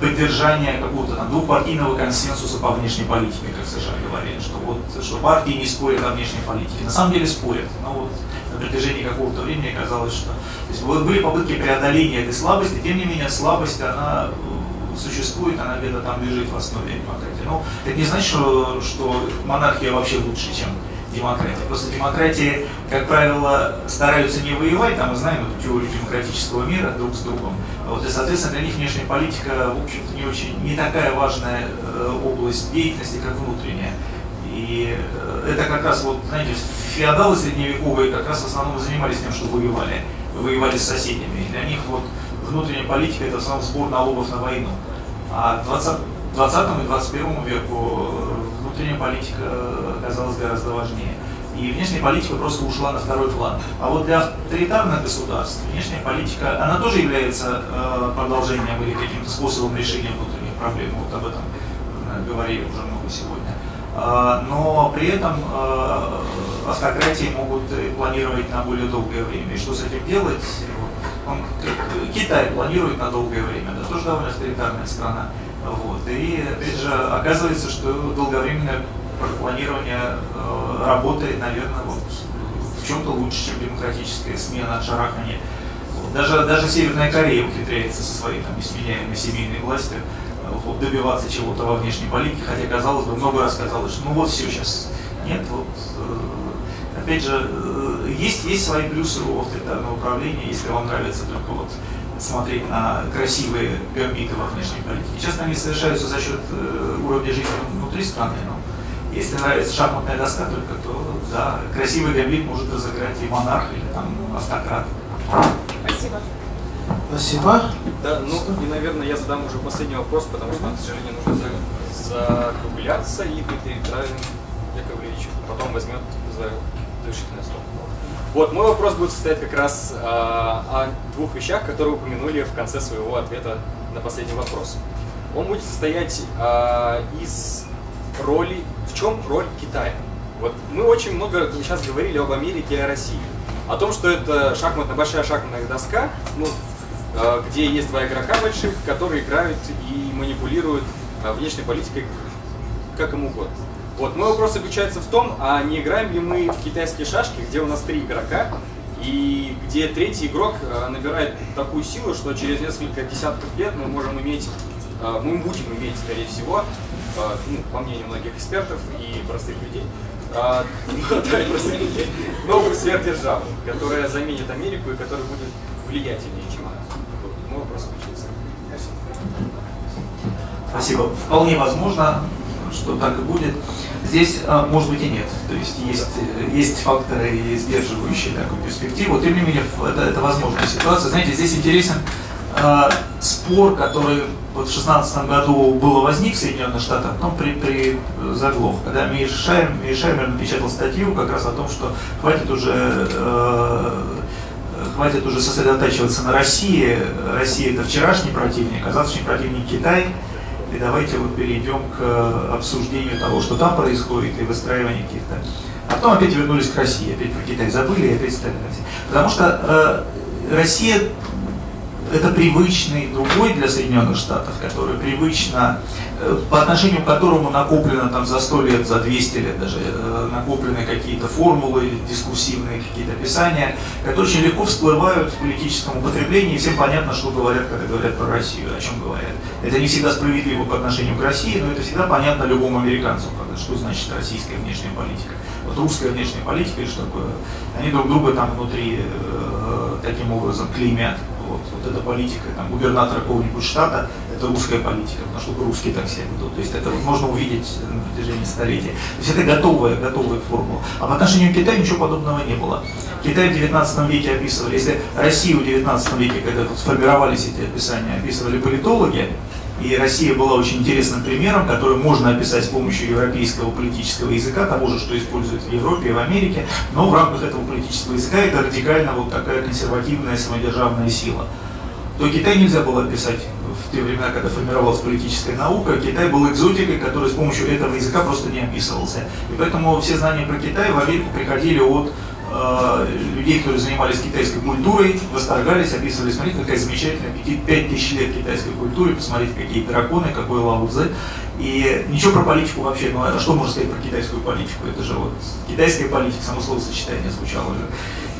э, поддержания какого-то там двухпартийного консенсуса по внешней политике, как США говорили, что вот что партии не спорят о внешней политике. На самом деле спорят. Но вот на протяжении какого-то времени оказалось, что то есть, были попытки преодоления этой слабости, тем не менее слабость, она существует, она где-то там лежит в основе демократии. Но это не значит, что, что монархия вообще лучше, чем демократия. Просто демократии, как правило, стараются не воевать, там мы знаем эту теорию демократического мира друг с другом. Вот, и, соответственно, для них внешняя политика, в общем-то, не очень, не такая важная э, область деятельности, как внутренняя. И э, это как раз, вот, знаете, феодалы средневековые как раз в основном занимались тем, что воевали, воевали с соседями. И для них вот внутренняя политика это в основном сбор налогов на войну. А в 20, 20 и 21 веку э, внутренняя политика оказалась гораздо важнее. И внешняя политика просто ушла на второй план. А вот для авторитарных государств внешняя политика, она тоже является э, продолжением или каким-то способом решения внутренних проблем. Вот об этом э, говорили уже много сегодня. Э, но при этом э, автократии могут планировать на более долгое время. И что с этим делать? Он, Китай планирует на долгое время, да, тоже довольно авторитарная страна. Вот. И опять же, оказывается, что долговременное планирование э, работает, наверное, вот, в чем-то лучше, чем демократическая смена, шарахание. Даже, даже Северная Корея ухитряется со своей там, несменяемой семейной властью э, вот, добиваться чего-то во внешней политике, хотя, казалось бы, много раз казалось, что ну вот все сейчас. Нет, вот, э, опять же, есть, есть свои плюсы у авторитарного управления, если вам нравится только вот смотреть на красивые гамбиты во внешней политике. Часто они совершаются за счет уровня жизни внутри страны, но если нравится шахматная доска только, то да, красивый гамбит может разыграть и монарх, или там автократ. Спасибо. Спасибо. Да, ну и, наверное, я задам уже последний вопрос, потому что нам, к сожалению, нужно закругляться, и Дмитрий Травин Яковлевич потом возьмет за завершительное слово. Вот, мой вопрос будет состоять как раз э, о двух вещах, которые упомянули в конце своего ответа на последний вопрос. Он будет состоять э, из роли, в чем роль Китая. Вот мы очень много сейчас говорили об Америке и о России. О том, что это шахматная, большая шахматная доска, ну, э, где есть два игрока больших, которые играют и манипулируют э, внешней политикой как им угодно. Вот, мой вопрос заключается в том, а не играем ли мы в китайские шашки, где у нас три игрока, и где третий игрок э, набирает такую силу, что через несколько десятков лет мы можем иметь, мы будем иметь, скорее всего, ну, по мнению многих экспертов и простых людей, а, (laughs) да, и простых людей, новую сверхдержаву, которая заменит Америку и которая будет влиятельнее, чем она. Вот, мой вопрос заключается. Спасибо. Вполне возможно, что так и будет. Здесь, а, может быть, и нет. То есть есть, э, есть факторы, сдерживающие такую перспективу. Тем не менее, это, это возможная ситуация. Знаете, здесь интересен э, спор, который вот в 2016 году было возник в Соединенных Штатах, потом при, при заглох, когда Мир Шаймер напечатал статью как раз о том, что хватит уже э, хватит уже сосредотачиваться на России. Россия это вчерашний противник, а завтрашний противник Китай – и давайте вот перейдем к обсуждению того, что там происходит, и выстраиванию каких-то... А потом опять вернулись к России, опять про Китай забыли, и опять стали. Потому что э, Россия это привычный другой для Соединенных Штатов, который привычно, э, по отношению к которому накоплено там за 100 лет, за 200 лет даже, э, накоплены какие-то формулы, дискуссивные какие-то описания, которые очень легко всплывают в политическом употреблении, и всем понятно, что говорят, когда говорят про Россию, о чем говорят. Это не всегда справедливо по отношению к России, но это всегда понятно любому американцу, что значит российская внешняя политика. Вот русская внешняя политика, и что такое, они друг друга там внутри э, таким образом клеймят. Вот, вот эта политика там, губернатора какого-нибудь штата, это русская политика, потому что русские так себя ведут. То есть это вот можно увидеть на протяжении столетий. То есть это готовая, готовая формула. А по отношению к Китаю ничего подобного не было. Китай в 19 веке описывали, если Россию в 19 веке, когда тут сформировались эти описания, описывали политологи, и Россия была очень интересным примером, который можно описать с помощью европейского политического языка, того же, что используют в Европе и в Америке, но в рамках этого политического языка это радикально вот такая консервативная самодержавная сила. То Китай нельзя было описать в те времена, когда формировалась политическая наука, Китай был экзотикой, который с помощью этого языка просто не описывался. И поэтому все знания про Китай в Америку приходили от людей, которые занимались китайской культурой, восторгались, описывали, смотрите, какая замечательная, 5 тысяч лет китайской культуры, посмотрите, какие драконы, какой лаузы. И ничего про политику вообще, ну а что можно сказать про китайскую политику? Это же вот китайская политика, само словосочетание звучало уже.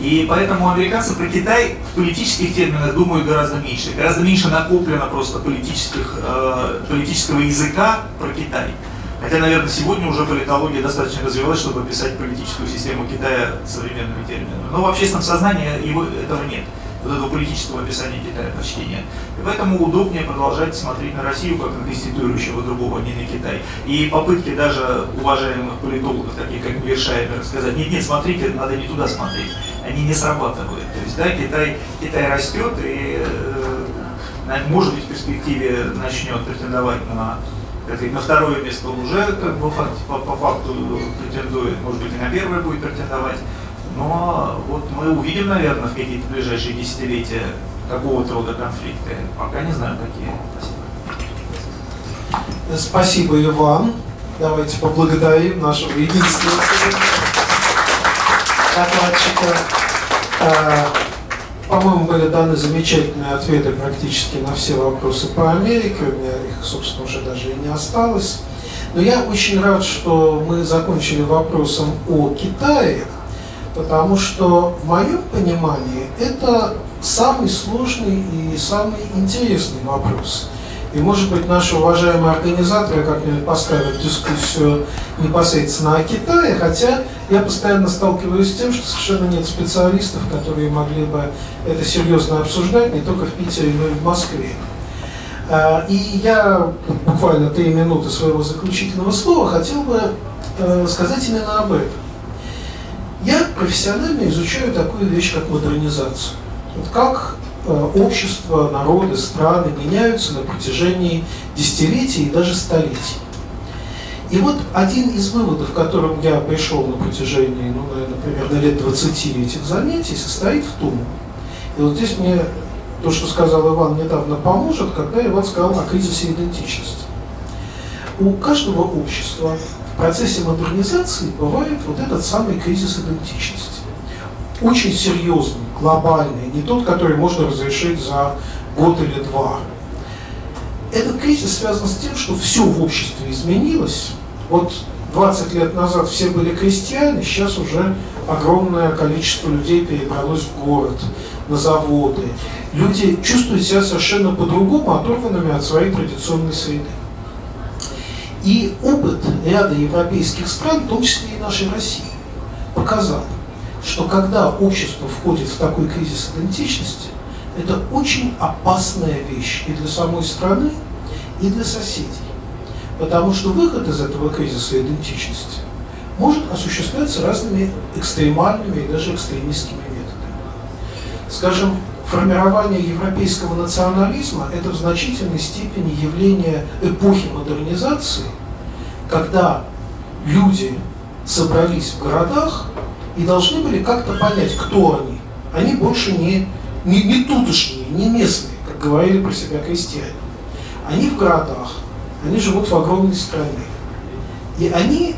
И поэтому американцы про Китай в политических терминах думают гораздо меньше. Гораздо меньше накоплено просто политических, э, политического языка про Китай. Хотя, наверное, сегодня уже политология достаточно развивалась, чтобы описать политическую систему Китая современными терминами. Но в общественном сознании его, этого нет. Вот этого политического описания Китая почти нет. И поэтому удобнее продолжать смотреть на Россию как на конституирующего другого, а не на Китай. И попытки даже уважаемых политологов, таких как Бершайбер, сказать, нет, нет, смотрите, надо не туда смотреть, они не срабатывают. То есть, да, Китай, Китай растет и, э, может быть, в перспективе начнет претендовать на сказать, на второе место он уже как бы по, по факту претендует, может быть и на первое будет претендовать. Но вот мы увидим, наверное, в какие-то ближайшие десятилетия какого-то рода конфликты. Пока не знаю, какие. Спасибо. Спасибо, Иван. Давайте поблагодарим нашего единственного докладчика. По-моему, были даны замечательные ответы практически на все вопросы по Америке. У меня их, собственно, уже даже и не осталось. Но я очень рад, что мы закончили вопросом о Китае, потому что в моем понимании это самый сложный и самый интересный вопрос. И, может быть, наши уважаемые организаторы как-нибудь поставят дискуссию непосредственно о Китае, хотя я постоянно сталкиваюсь с тем, что совершенно нет специалистов, которые могли бы это серьезно обсуждать не только в Питере, но и в Москве. А, и я буквально три минуты своего заключительного слова хотел бы э, сказать именно об этом. Я профессионально изучаю такую вещь, как модернизацию. Вот как Э, общества, народы, страны меняются на протяжении десятилетий и даже столетий. И вот один из выводов, к которым я пришел на протяжении, ну, например, на лет 20 этих занятий, состоит в том, и вот здесь мне то, что сказал Иван, недавно поможет, когда Иван сказал о кризисе идентичности. У каждого общества в процессе модернизации бывает вот этот самый кризис идентичности очень серьезный, глобальный, не тот, который можно разрешить за год или два. Этот кризис связан с тем, что все в обществе изменилось. Вот 20 лет назад все были крестьяне, сейчас уже огромное количество людей перебралось в город, на заводы. Люди чувствуют себя совершенно по-другому, оторванными от своей традиционной среды. И опыт ряда европейских стран, в том числе и нашей России, показал, что когда общество входит в такой кризис идентичности, это очень опасная вещь и для самой страны, и для соседей. Потому что выход из этого кризиса идентичности может осуществляться разными экстремальными и даже экстремистскими методами. Скажем, формирование европейского национализма – это в значительной степени явление эпохи модернизации, когда люди собрались в городах и должны были как-то понять, кто они. Они больше не, не, не тутошние, не местные, как говорили про себя крестьяне. Они в городах, они живут в огромной стране. И они,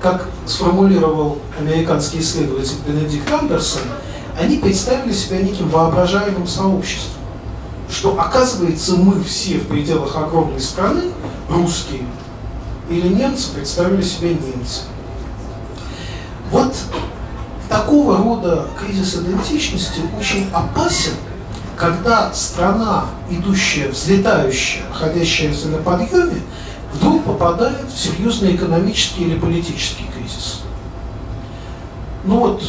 как сформулировал американский исследователь Бенедикт Андерсон, они представили себя неким воображаемым сообществом. Что оказывается мы все в пределах огромной страны, русские, или немцы представили себя немцы. Вот такого рода кризис идентичности очень опасен, когда страна, идущая, взлетающая, находящаяся на подъеме, вдруг попадает в серьезный экономический или политический кризис. Ну вот,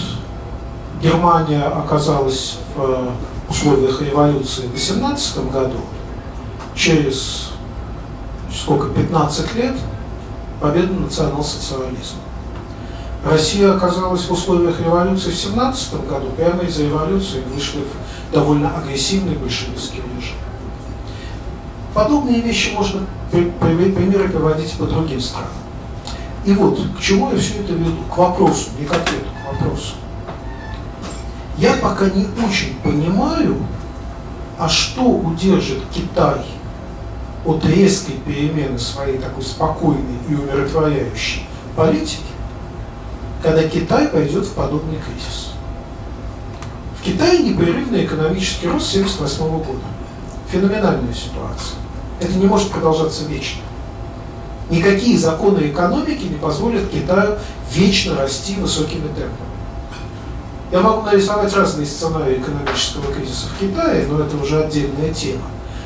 Германия оказалась в э, условиях революции в 18 году, через сколько, 15 лет, победа национал-социализма. Россия оказалась в условиях революции в 17 году, прямо из-за революции вышли в довольно агрессивный большевистский режим. Подобные вещи можно примеры приводить по другим странам. И вот, к чему я все это веду? К вопросу, не к ответу, к вопросу. Я пока не очень понимаю, а что удержит Китай от резкой перемены своей такой спокойной и умиротворяющей политики, когда Китай пойдет в подобный кризис. Китае непрерывный экономический рост 1978 года. Феноменальная ситуация. Это не может продолжаться вечно. Никакие законы экономики не позволят Китаю вечно расти высокими темпами. Я могу нарисовать разные сценарии экономического кризиса в Китае, но это уже отдельная тема.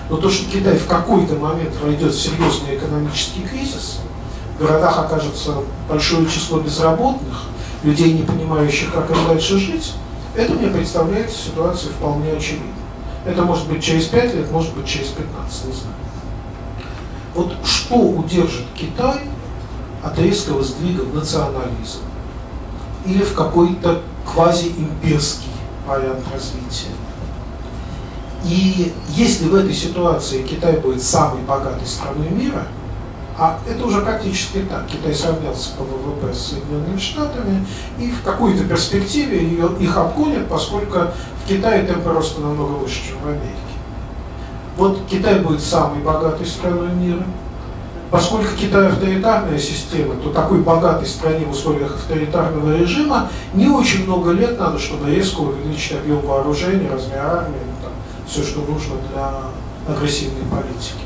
Но то, что Китай в какой-то момент войдет в серьезный экономический кризис, в городах окажется большое число безработных, людей, не понимающих, как им дальше жить, это мне представляется ситуация вполне очевидной. Это может быть через 5 лет, может быть через 15, не знаю. Вот что удержит Китай от резкого сдвига в национализм или в какой-то квазиимперский вариант развития? И если в этой ситуации Китай будет самой богатой страной мира – а это уже практически так. Китай сравнялся по ВВП с Соединенными Штатами, и в какой-то перспективе ее, их обгонят, поскольку в Китае темпы роста намного выше, чем в Америке. Вот Китай будет самой богатой страной мира. Поскольку Китай авторитарная система, то такой богатой стране в условиях авторитарного режима не очень много лет надо, чтобы резко увеличить объем вооружения, размер армии, там, все, что нужно для агрессивной политики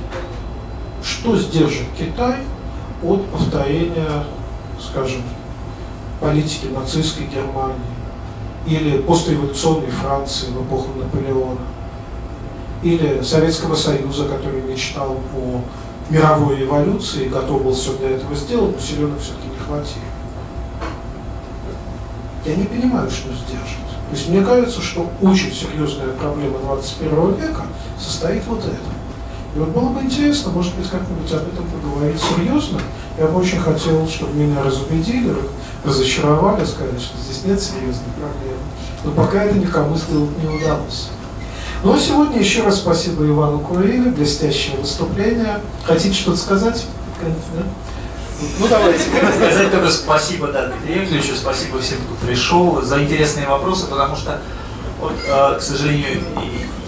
что сдержит Китай от повторения, скажем, политики нацистской Германии или постреволюционной Франции в эпоху Наполеона, или Советского Союза, который мечтал о мировой революции и готов был все для этого сделать, но силенок все-таки не хватило. Я не понимаю, что сдержит. То есть мне кажется, что очень серьезная проблема 21 века состоит вот это. И вот было бы интересно, может быть, как-нибудь об этом поговорить серьезно. Я бы очень хотел, чтобы меня разубедили, разочаровали, сказали, что здесь нет серьезной проблемы. Но пока это никому сделать не удалось. Ну а сегодня еще раз спасибо Ивану Куриле, блестящее выступление. Хотите что-то сказать? Ну давайте. Сказать только спасибо да, Дмитрию еще спасибо всем, кто пришел, за интересные вопросы, потому что, вот, а, к сожалению,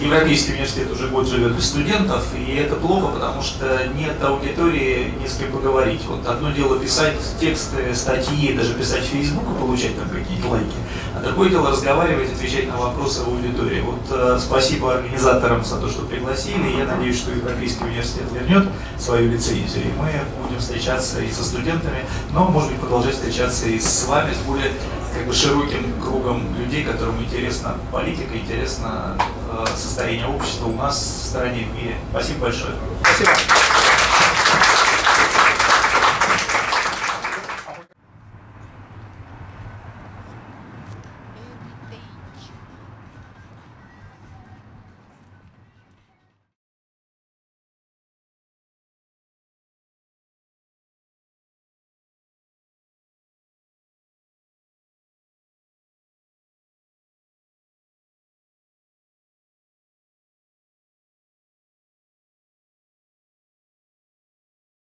Европейский университет уже год живет без студентов, и это плохо, потому что нет аудитории не с кем поговорить. Вот одно дело писать тексты, статьи, даже писать в Facebook и получать там какие-то лайки, а другое дело разговаривать, отвечать на вопросы в аудитории. Вот э, спасибо организаторам за то, что пригласили, я надеюсь, что Европейский университет вернет свою лицензию, и мы будем встречаться и со студентами, но, может быть, продолжать встречаться и с вами, с более как бы широким кругом людей, которым интересна политика, интересно э, состояние общества у нас в стране, в мире. Спасибо большое. Спасибо.